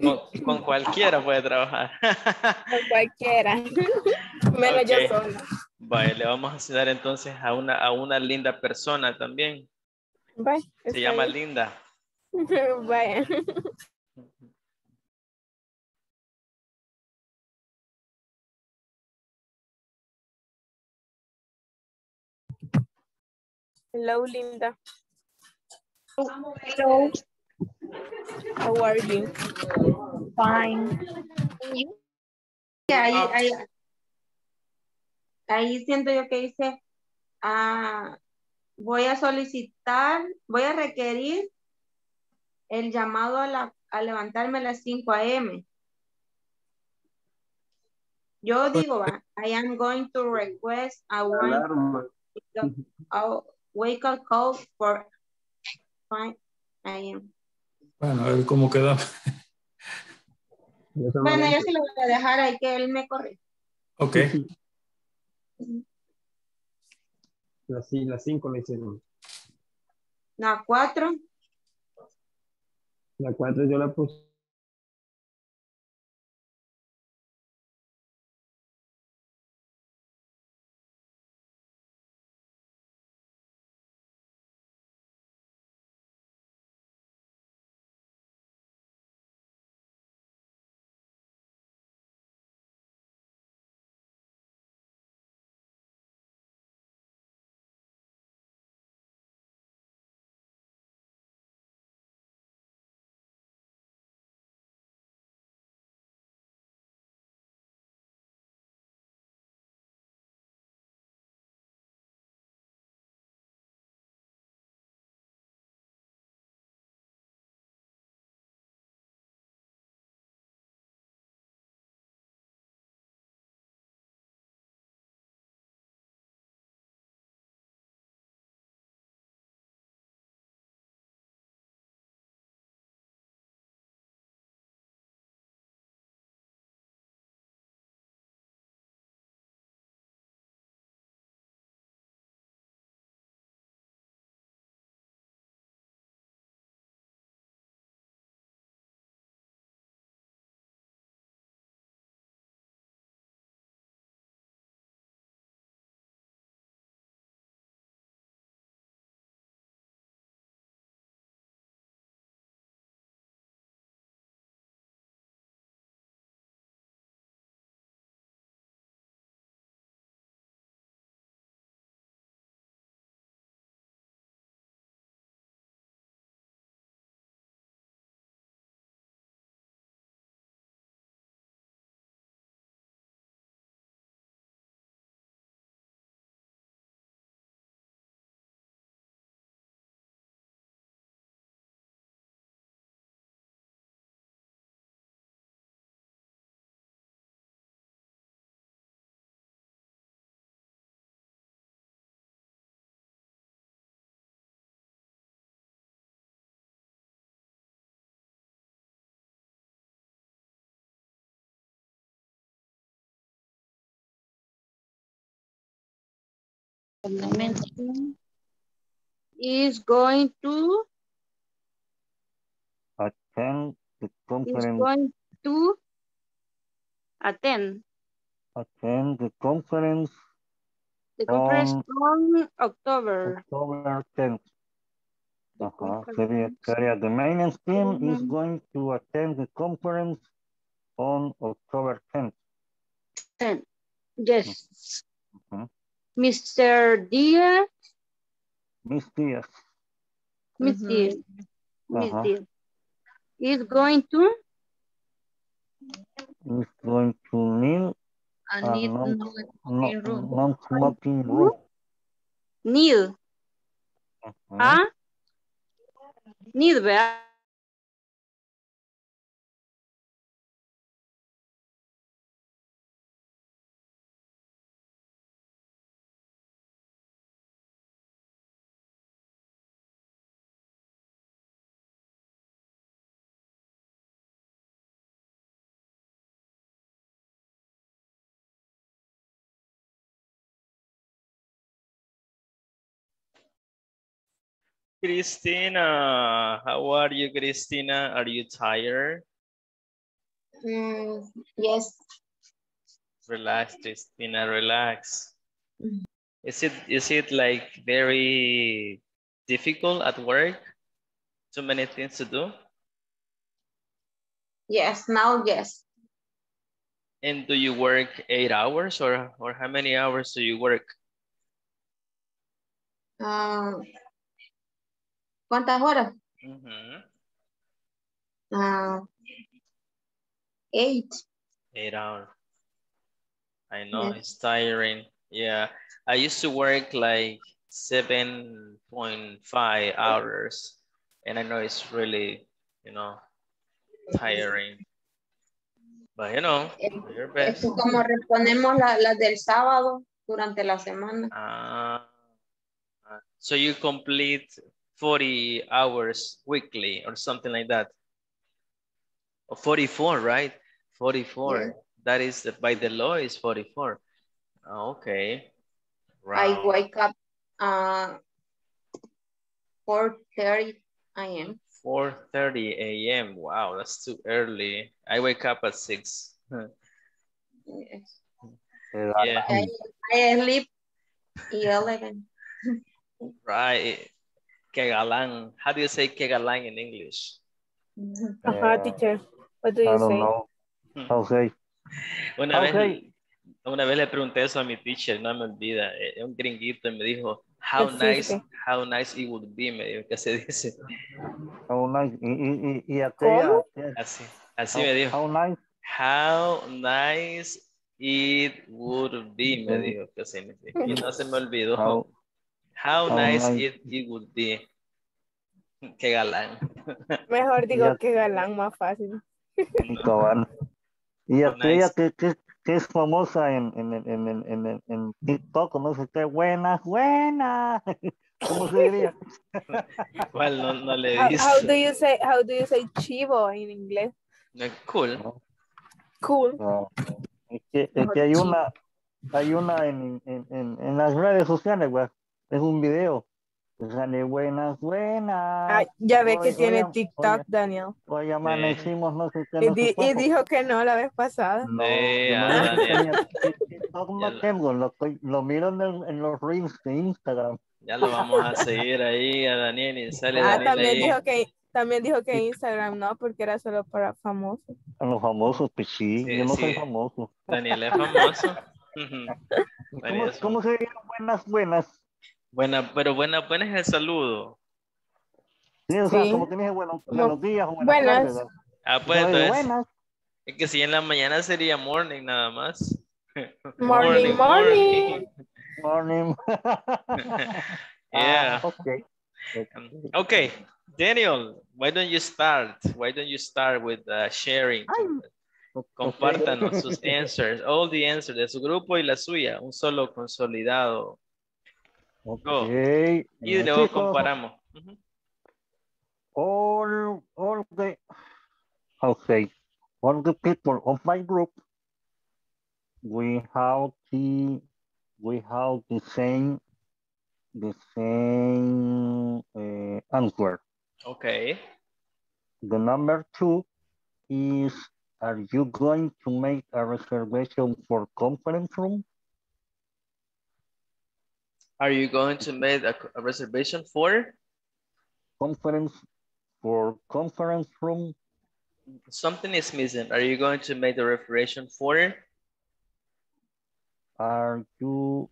Con, con cualquiera puede trabajar. [LAUGHS] Con cualquiera. [LAUGHS] Menos yo Ok. sola. Vaya, le vamos a enseñar entonces a una, a una linda persona también. Bye. Se llama Linda. [LAUGHS] Vaya. Hello, Linda. Hello. How are you? Fine. Que Ahí, ahí, ahí siento yo que dice, ah, voy a solicitar, voy a requerir el llamado a, la, a levantarme a las 5 a.m. Yo digo, va, I am going to request a one [LAUGHS] wake up call for 5 a.m. Bueno, a ver cómo queda. [LAUGHS] Yo Bueno, yo se lo voy a dejar ahí que él me corre. Ok. Las, las cinco le hicieron. La 4, La cuatro yo la puse. Is going to Attend the conference. is going to attend Attend the conference the conference On- October. October 10th. The Ajá, sería, conference. the main team is Mhm. going to attend the conference on October 10th. Ten. Yes. Mr. Diaz, Miss Diaz. Miss Mhm. Diaz, Miss uh-huh. Ajá. Diaz is going to is going to need I uh, a uh, need non, no no, smoking room. non-smoking room. need Ujú. a need, ¿verdad? Christina, how are you, Christina? Are you tired? Mm, yes. Relax, Christina, relax. Is it is it like very difficult at work? Too many things to do? Yes, now yes. And do you work eight hours or or how many hours do you work? Ah, ¿Cuántas horas? Mhm. Ah, eight. Eight hours. I know Yes. it's tiring. Yeah, I used to work like 7.5 hours and I know it's really, you know, tiring. But you know, your best. Es como reponemos la- las del sábado durante la semana. Ah. so you complete 40 hours weekly or something like that. Or 44, right? 44. Yeah. That is the, by the law is 44. Ah, Okay. I wake up uh 4.30 a.m. 4.30 a.m. Wow, that's too early. I wake up at 6. Yes. yeah, I, I sleep 11. right. Que galán. How do you say que galán in English? [LAUGHS] Ajá, teacher. What do I you don't say? know. Okay. Una vez, Okay. una vez le pregunté eso a mi teacher, no me olvida, eh, un gringuito y me dijo, how nice, how nice it would be, me dijo, ¿qué se dice? How nice. Y, y, y, y aquella. ¿Cómo? Así, así How, me dijo, how nice. how nice it would be, me dijo, ¿qué significa? Y no se me olvidó, How, how how nice nice. it, it would be. [LAUGHS] Qué galán. [LAUGHS] Mejor digo Ya. que galán más fácil. y [LAUGHS] cabal. Y How aquella nice. que, que, que es famosa en, en, en, en, en, en, en TikTok, no sé qué, buena, buena. ¿Cómo se diría? ¿Cuál no, no le How, how do dice? you say how do you say chivo in inglés? Cool. Cool. No. Es que, es que hay una, hay una en, en, en, en las redes sociales, güey. Es un video. Sale buenas, buenas. Ah, ya ve que Hoy- tiene hoy TikTok, hoy- Daniel. Hoy amanecimos, no sé qué, Y, no dijo que no la vez pasada. No, yo no ah, TikTok, no tengo, lo, lo miro en, el- en los reels de Instagram. Ya lo vamos a seguir ahí a Daniel y sale Ah, Daniel también ahí. dijo que también dijo que Instagram no, porque era solo para famosos. A los famosos, pues sí, Sí, yo no sí. soy famoso. Daniel es famoso. [LAUGHS] ¿Cómo, cómo se diría buenas, buenas? Buena, pero buena, buena es el saludo. Sí, o sea, Sí. como que dije buenos, días o buenas buenas. tardes. Ah, pues entonces, buenas. es que si en la mañana sería morning nada más. [LAUGHS] Morning, morning. Morning. [LAUGHS] Yeah. Ah, okay. Okay, Daniel, why don't you start? Why don't you start with uh, sharing? Compártanos sus answers, all the answers de su grupo y la suya, un solo consolidado. Okay. Y Eh, luego comparamos. All, all the, okay, all the people of my group, we have the, we have the same, the same uh, answer. Okay. The number two is, are you going to make a reservation for conference room? Are you going to make a, a reservation for? Conference, for conference room? Something is missing. Are you going to make the reservation for? Are you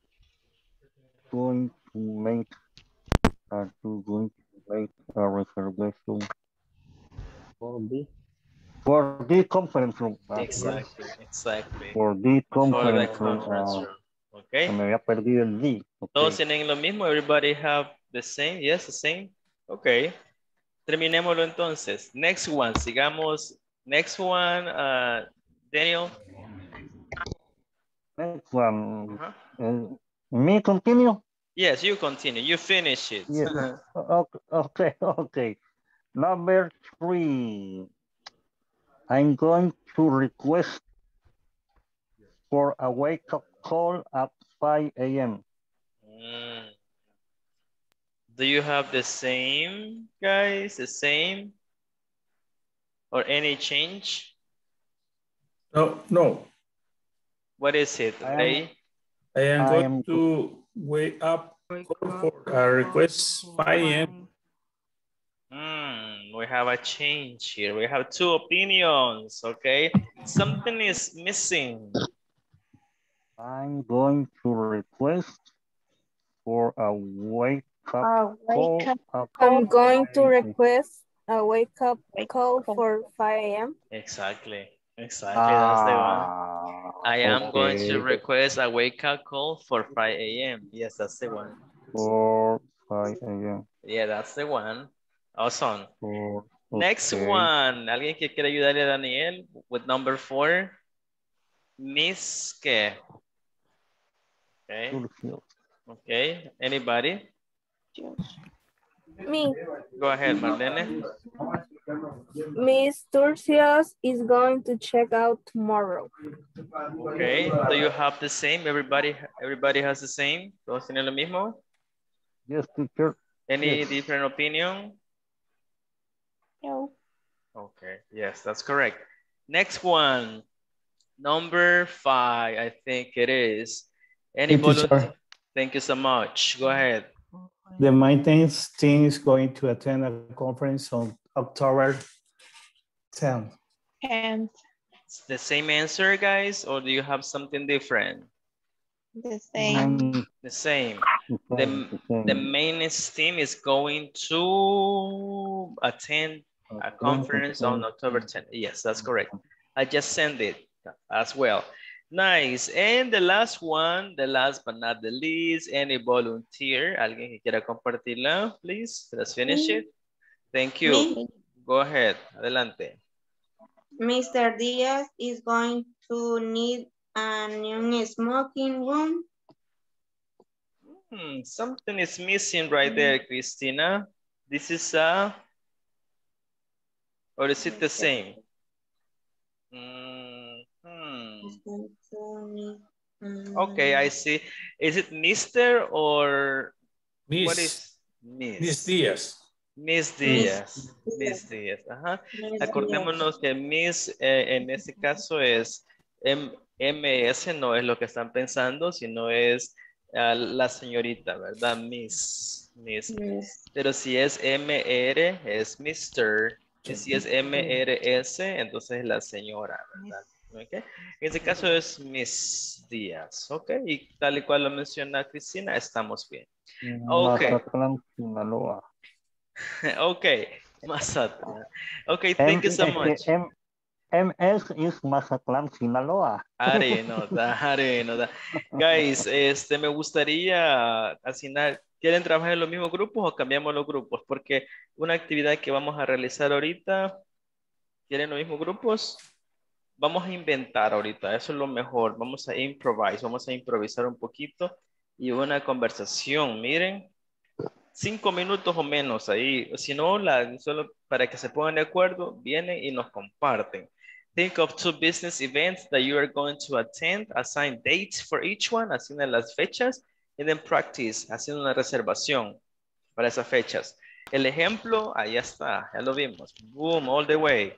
going to make, are you going to make a reservation for the, for the conference room? Exactly, exactly. For the For the conference room. conference ah, room. Okay. se me había perdido el D. Todos Okay. tienen lo mismo. Everybody have the same. Yes, the same. Okay. Terminémoslo entonces. Next one. Sigamos. Next one, uh, Daniel. Next one. Uh, me continue? Yes, you continue. You finish it. Yes. [LAUGHS] Okay, okay. Number three. I'm going to request for a wake-up call at 5 a.m. Mm. Do you have the same, guys? The same? Or any change? No, no. What is it, I am- I am I going am to wake up for a request 5 a.m. Hmm, we have a change here. We have two opinions, okay? Something is missing. I'm going to request for a wake up A call. wake up a I'm going to request a wake up call for 5 a.m. Exactly. Exactly. That's the one. Ah, I am going to request a wake up call for 5 a.m. Yes, that's the one. For 5 a.m. Yeah, that's the one. Awesome. For, Next one. ¿Alguien que quiera ayudarle a Daniel with number four? Miss ¿qué? Okay. Okay. Anybody? Me, Go ahead, Marlene. Miss Turcios is going to check out tomorrow. Okay. Do you have the same? Everybody, everybody has the same. ¿Todos tienen lo mismo? Yes, teacher. Any Yes. different opinion? No. Okay. Yes, that's correct. Next one. Number five, I think it is. Any Hey, teacher. volunteer? Thank you so much. Go ahead. The maintenance team is going to attend a conference on October 10. And It's the same answer, guys, or do you have something different? the same. Mm, The same. the The, the the maintenance team is going to attend a conference on October 10th. Yes, that's correct. I just sent it as well. Nice. And the last one, the last but not the least, any volunteer, alguien que quiera compartirla, please. Let's finish Me. it. Thank you. Me. Go ahead. Adelante. Mr. Diaz is going to need a new smoking room. Hmm, something is missing right there, Christina. This is a, or is it the same? Mm, hmm. Okay, I see. Is it Mr. or Miss, what is Miss? Miss Diaz. Miss Díaz. Miss Díaz. Ajá. Acordémonos que Miss eh, en este caso es M- MS, no es lo que están pensando, sino es ah, la señorita, ¿verdad? Miss. Miss. Pero si es MR, es Mr. Y si es MRS, entonces es la señora, ¿verdad? ¿Ok? En este caso es Miss Díaz, ¿ok? Y tal y cual lo menciona Cristina, estamos bien. Ok. Mazatlán, Sinaloa. [LAUGHS] ok, Mazatlán. Ok, thank you so M- much. M- MS is Mazatlán, Sinaloa. Arenota, [LAUGHS] arenota. Guys, este, me gustaría asignar, ¿quieren trabajar en los mismos grupos o cambiamos los grupos? Porque una actividad que vamos a realizar ahorita, ¿quieren los mismos grupos? Vamos a inventar ahorita, eso es lo mejor. Vamos a improvisar, vamos a improvisar un poquito y una conversación, miren. Cinco minutos o menos ahí, si no, la, solo para que se pongan de acuerdo, vienen y nos comparten. Think of two business events that you are going to attend, assign dates for each one, asigna las fechas, and then practice, haciendo una reservación para esas fechas. El ejemplo, ahí está, ya lo vimos. Boom, all the way.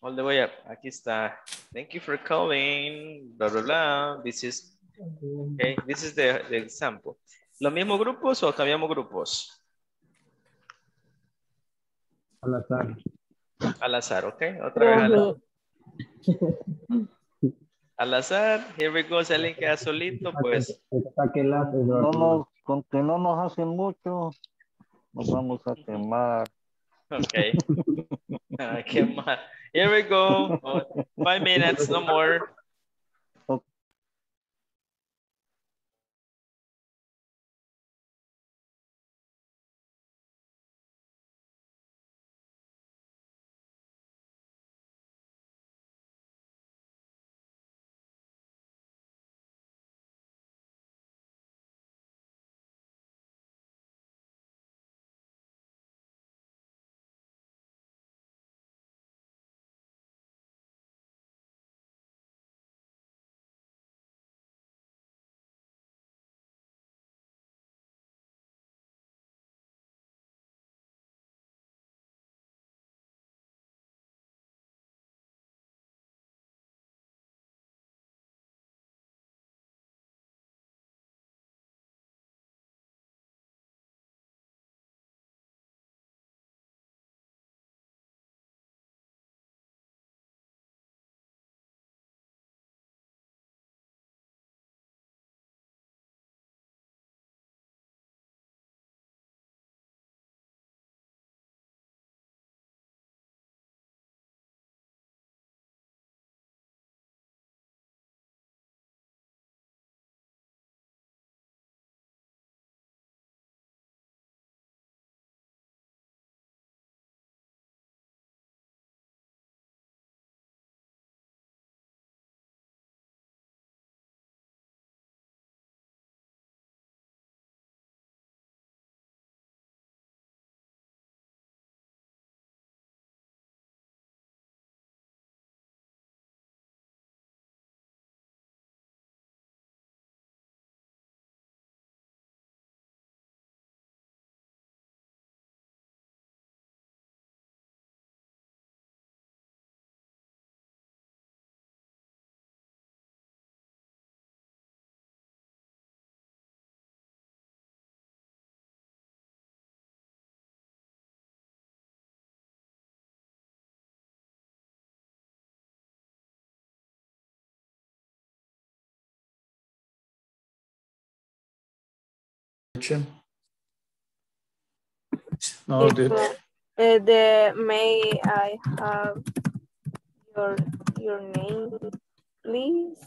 All the way up. Aquí está. Thank you for calling. Blah, blah, blah. This is, okay, this is the, the example. ¿Los mismos grupos o cambiamos grupos? Al azar. Al azar, ok. Otra vez al azar. [LAUGHS] Al azar, here we go, si alguien queda solito, pues. No nos, con que no nos hacen mucho, nos vamos a quemar. Okay. Ah, qué mal. Here we go. Oh, five minutes, no more. Teacher. No, If, the, uh, uh, the may I have your your name, please?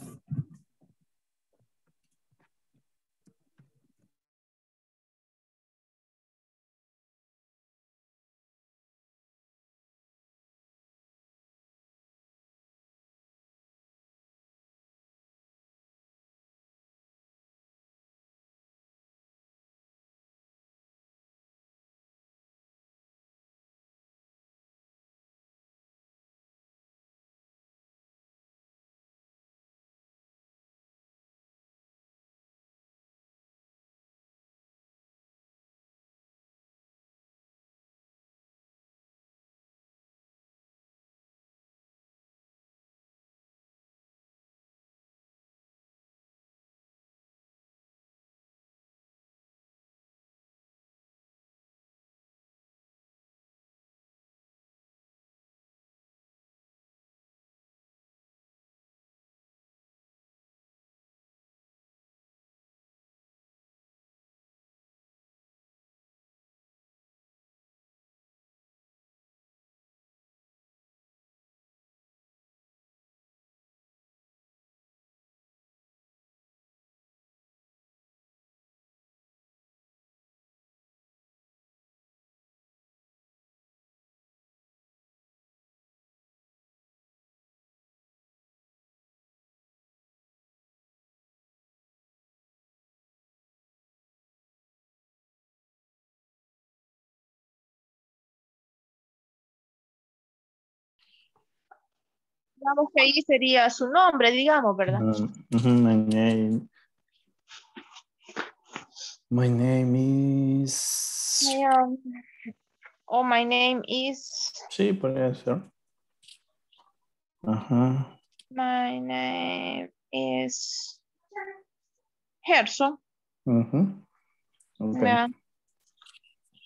Digamos que ahí sería su nombre, digamos, ¿verdad? mhm, my name. My name is. Um, oh, my name is, Sí, podría ser. Ajá. my name is Gerson. ujú. Ok. Yeah.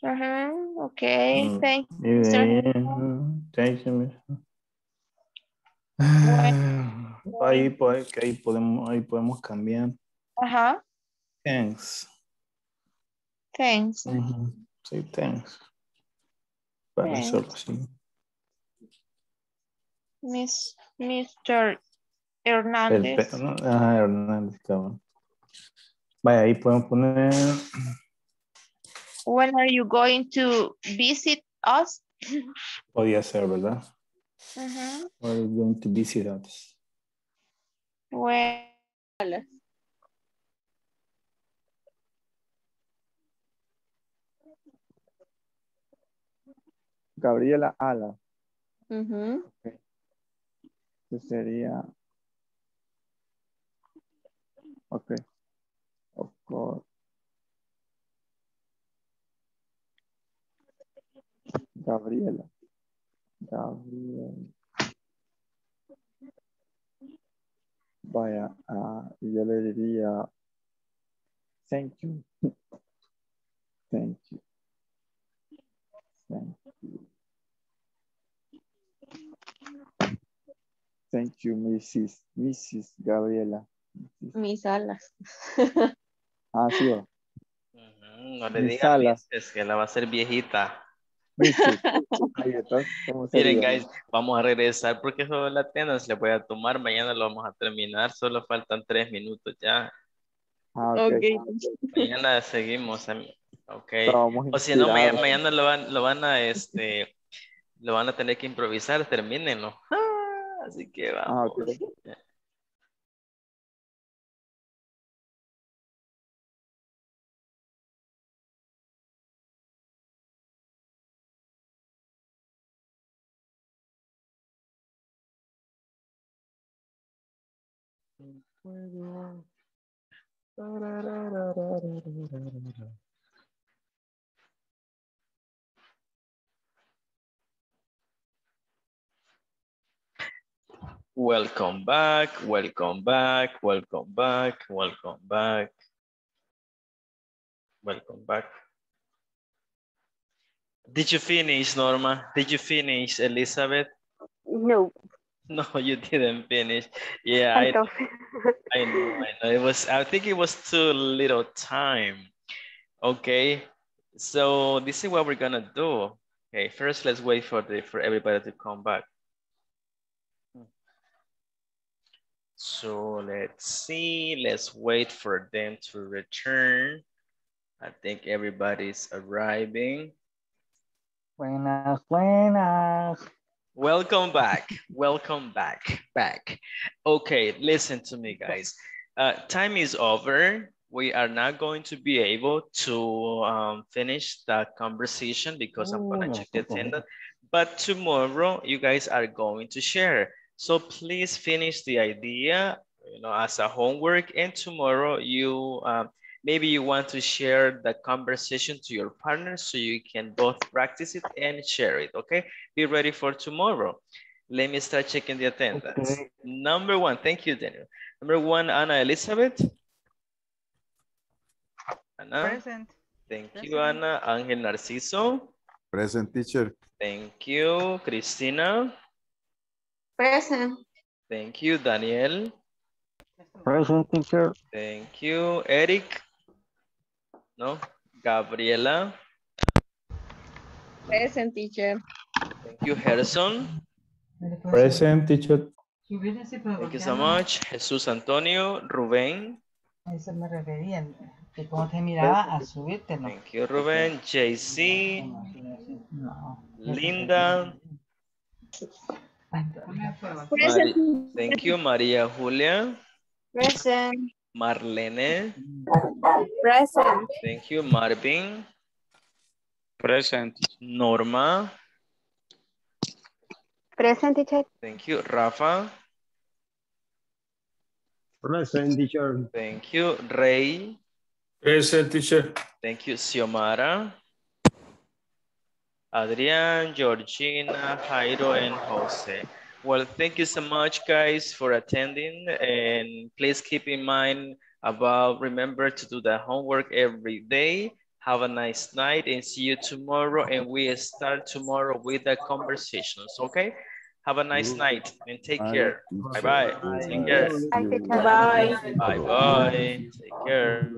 Uh-huh. Okay, Mm, thank you, thank you, Ah, Ahí, pues, que ahí podemos, ahí podemos cambiar. Ajá, Thanks. thanks. Ujú, Sí, thanks. Para Thanks. hacerlo así. Miss, Mr. El Hernández. pe- no, Ajá, Hernández, cabrón. Vaya, ahí podemos poner. When are you going to visit us? Podía ser, ¿verdad? Ujú. We're going to visit us. When, Gabriela Ala. Ujú. Que sería. Ok. Of course. Gabriela. Vaya, ah, y yo le diría, [LAUGHS] thank you. Thank you. Thank you. Thank you, Mrs. Mrs. Gabriela. Mis alas. Ah, sí, va. No le. Mrs., que la va a hacer viejita. [LAUGHS] Miren, guys, vamos a regresar porque solo la tenas le voy a tomar. Mañana lo vamos a terminar. Solo faltan tres minutos ya. Ah, ok. Mañana seguimos. Ok. O si no, mañana lo van, lo van a, este, lo van a tener que improvisar. Termínenlo. [LAUGHS] Ah, Así que Ah, vamos. Welcome back, welcome back, welcome back, welcome back. Welcome back. Did you finish, Norma? Did you finish, Elizabeth? No, No, [LAUGHS] you didn't finish. Yeah, I I, don't. [LAUGHS] I know, I know. It was, I think it was too little time. Okay, so this is what we're gonna do. Okay, first let's wait for the for everybody to come back. So let's see, let's wait for them to return. I think everybody's arriving. Buenas, buenas. Welcome back. Welcome back. Back. Okay, listen to me, guys. Uh, time is over. We are not going to be able to um, finish the conversation because I'm going to check the attendance. But tomorrow, you guys are going to share. So please finish the idea, you know, as a homework. And tomorrow, you um, maybe you want to share the conversation to your partner so you can both practice it and share it. Okay, be ready for tomorrow. Let me start checking the attendance. Okay. Number one, thank you, Daniel. Number one, Anna Elizabeth. Anna. Present. Thank you, Anna. Angel Narciso. Present teacher. Thank you, Cristina. Present. Thank you, Daniel. Present teacher. Thank you, Eric. No, Gabriela. Present teacher. Thank you, Harrison. Present teacher. Thank you so much. Jesús Antonio, Rubén. Eso me refería, que te miraba a subírtelo. Thank you, Rubén. JC, No. Linda. Present. Mari- Thank you, María Julia. Present. Marlene. Present. Thank you, Marvin. Present. Norma. Present teacher. Thank you, Rafa. Present teacher. Thank you, Ray. Present teacher. Thank you, Xiomara. Adrian, Georgina, Jairo, and Jose. Well, thank you so much, guys, for attending. And please keep in mind about remember to do the homework every day. Have a nice night and see you tomorrow. And we start tomorrow with the conversations, okay? Have a nice night and take care. Bye-bye. Take care. Bye. Bye-bye. Take care.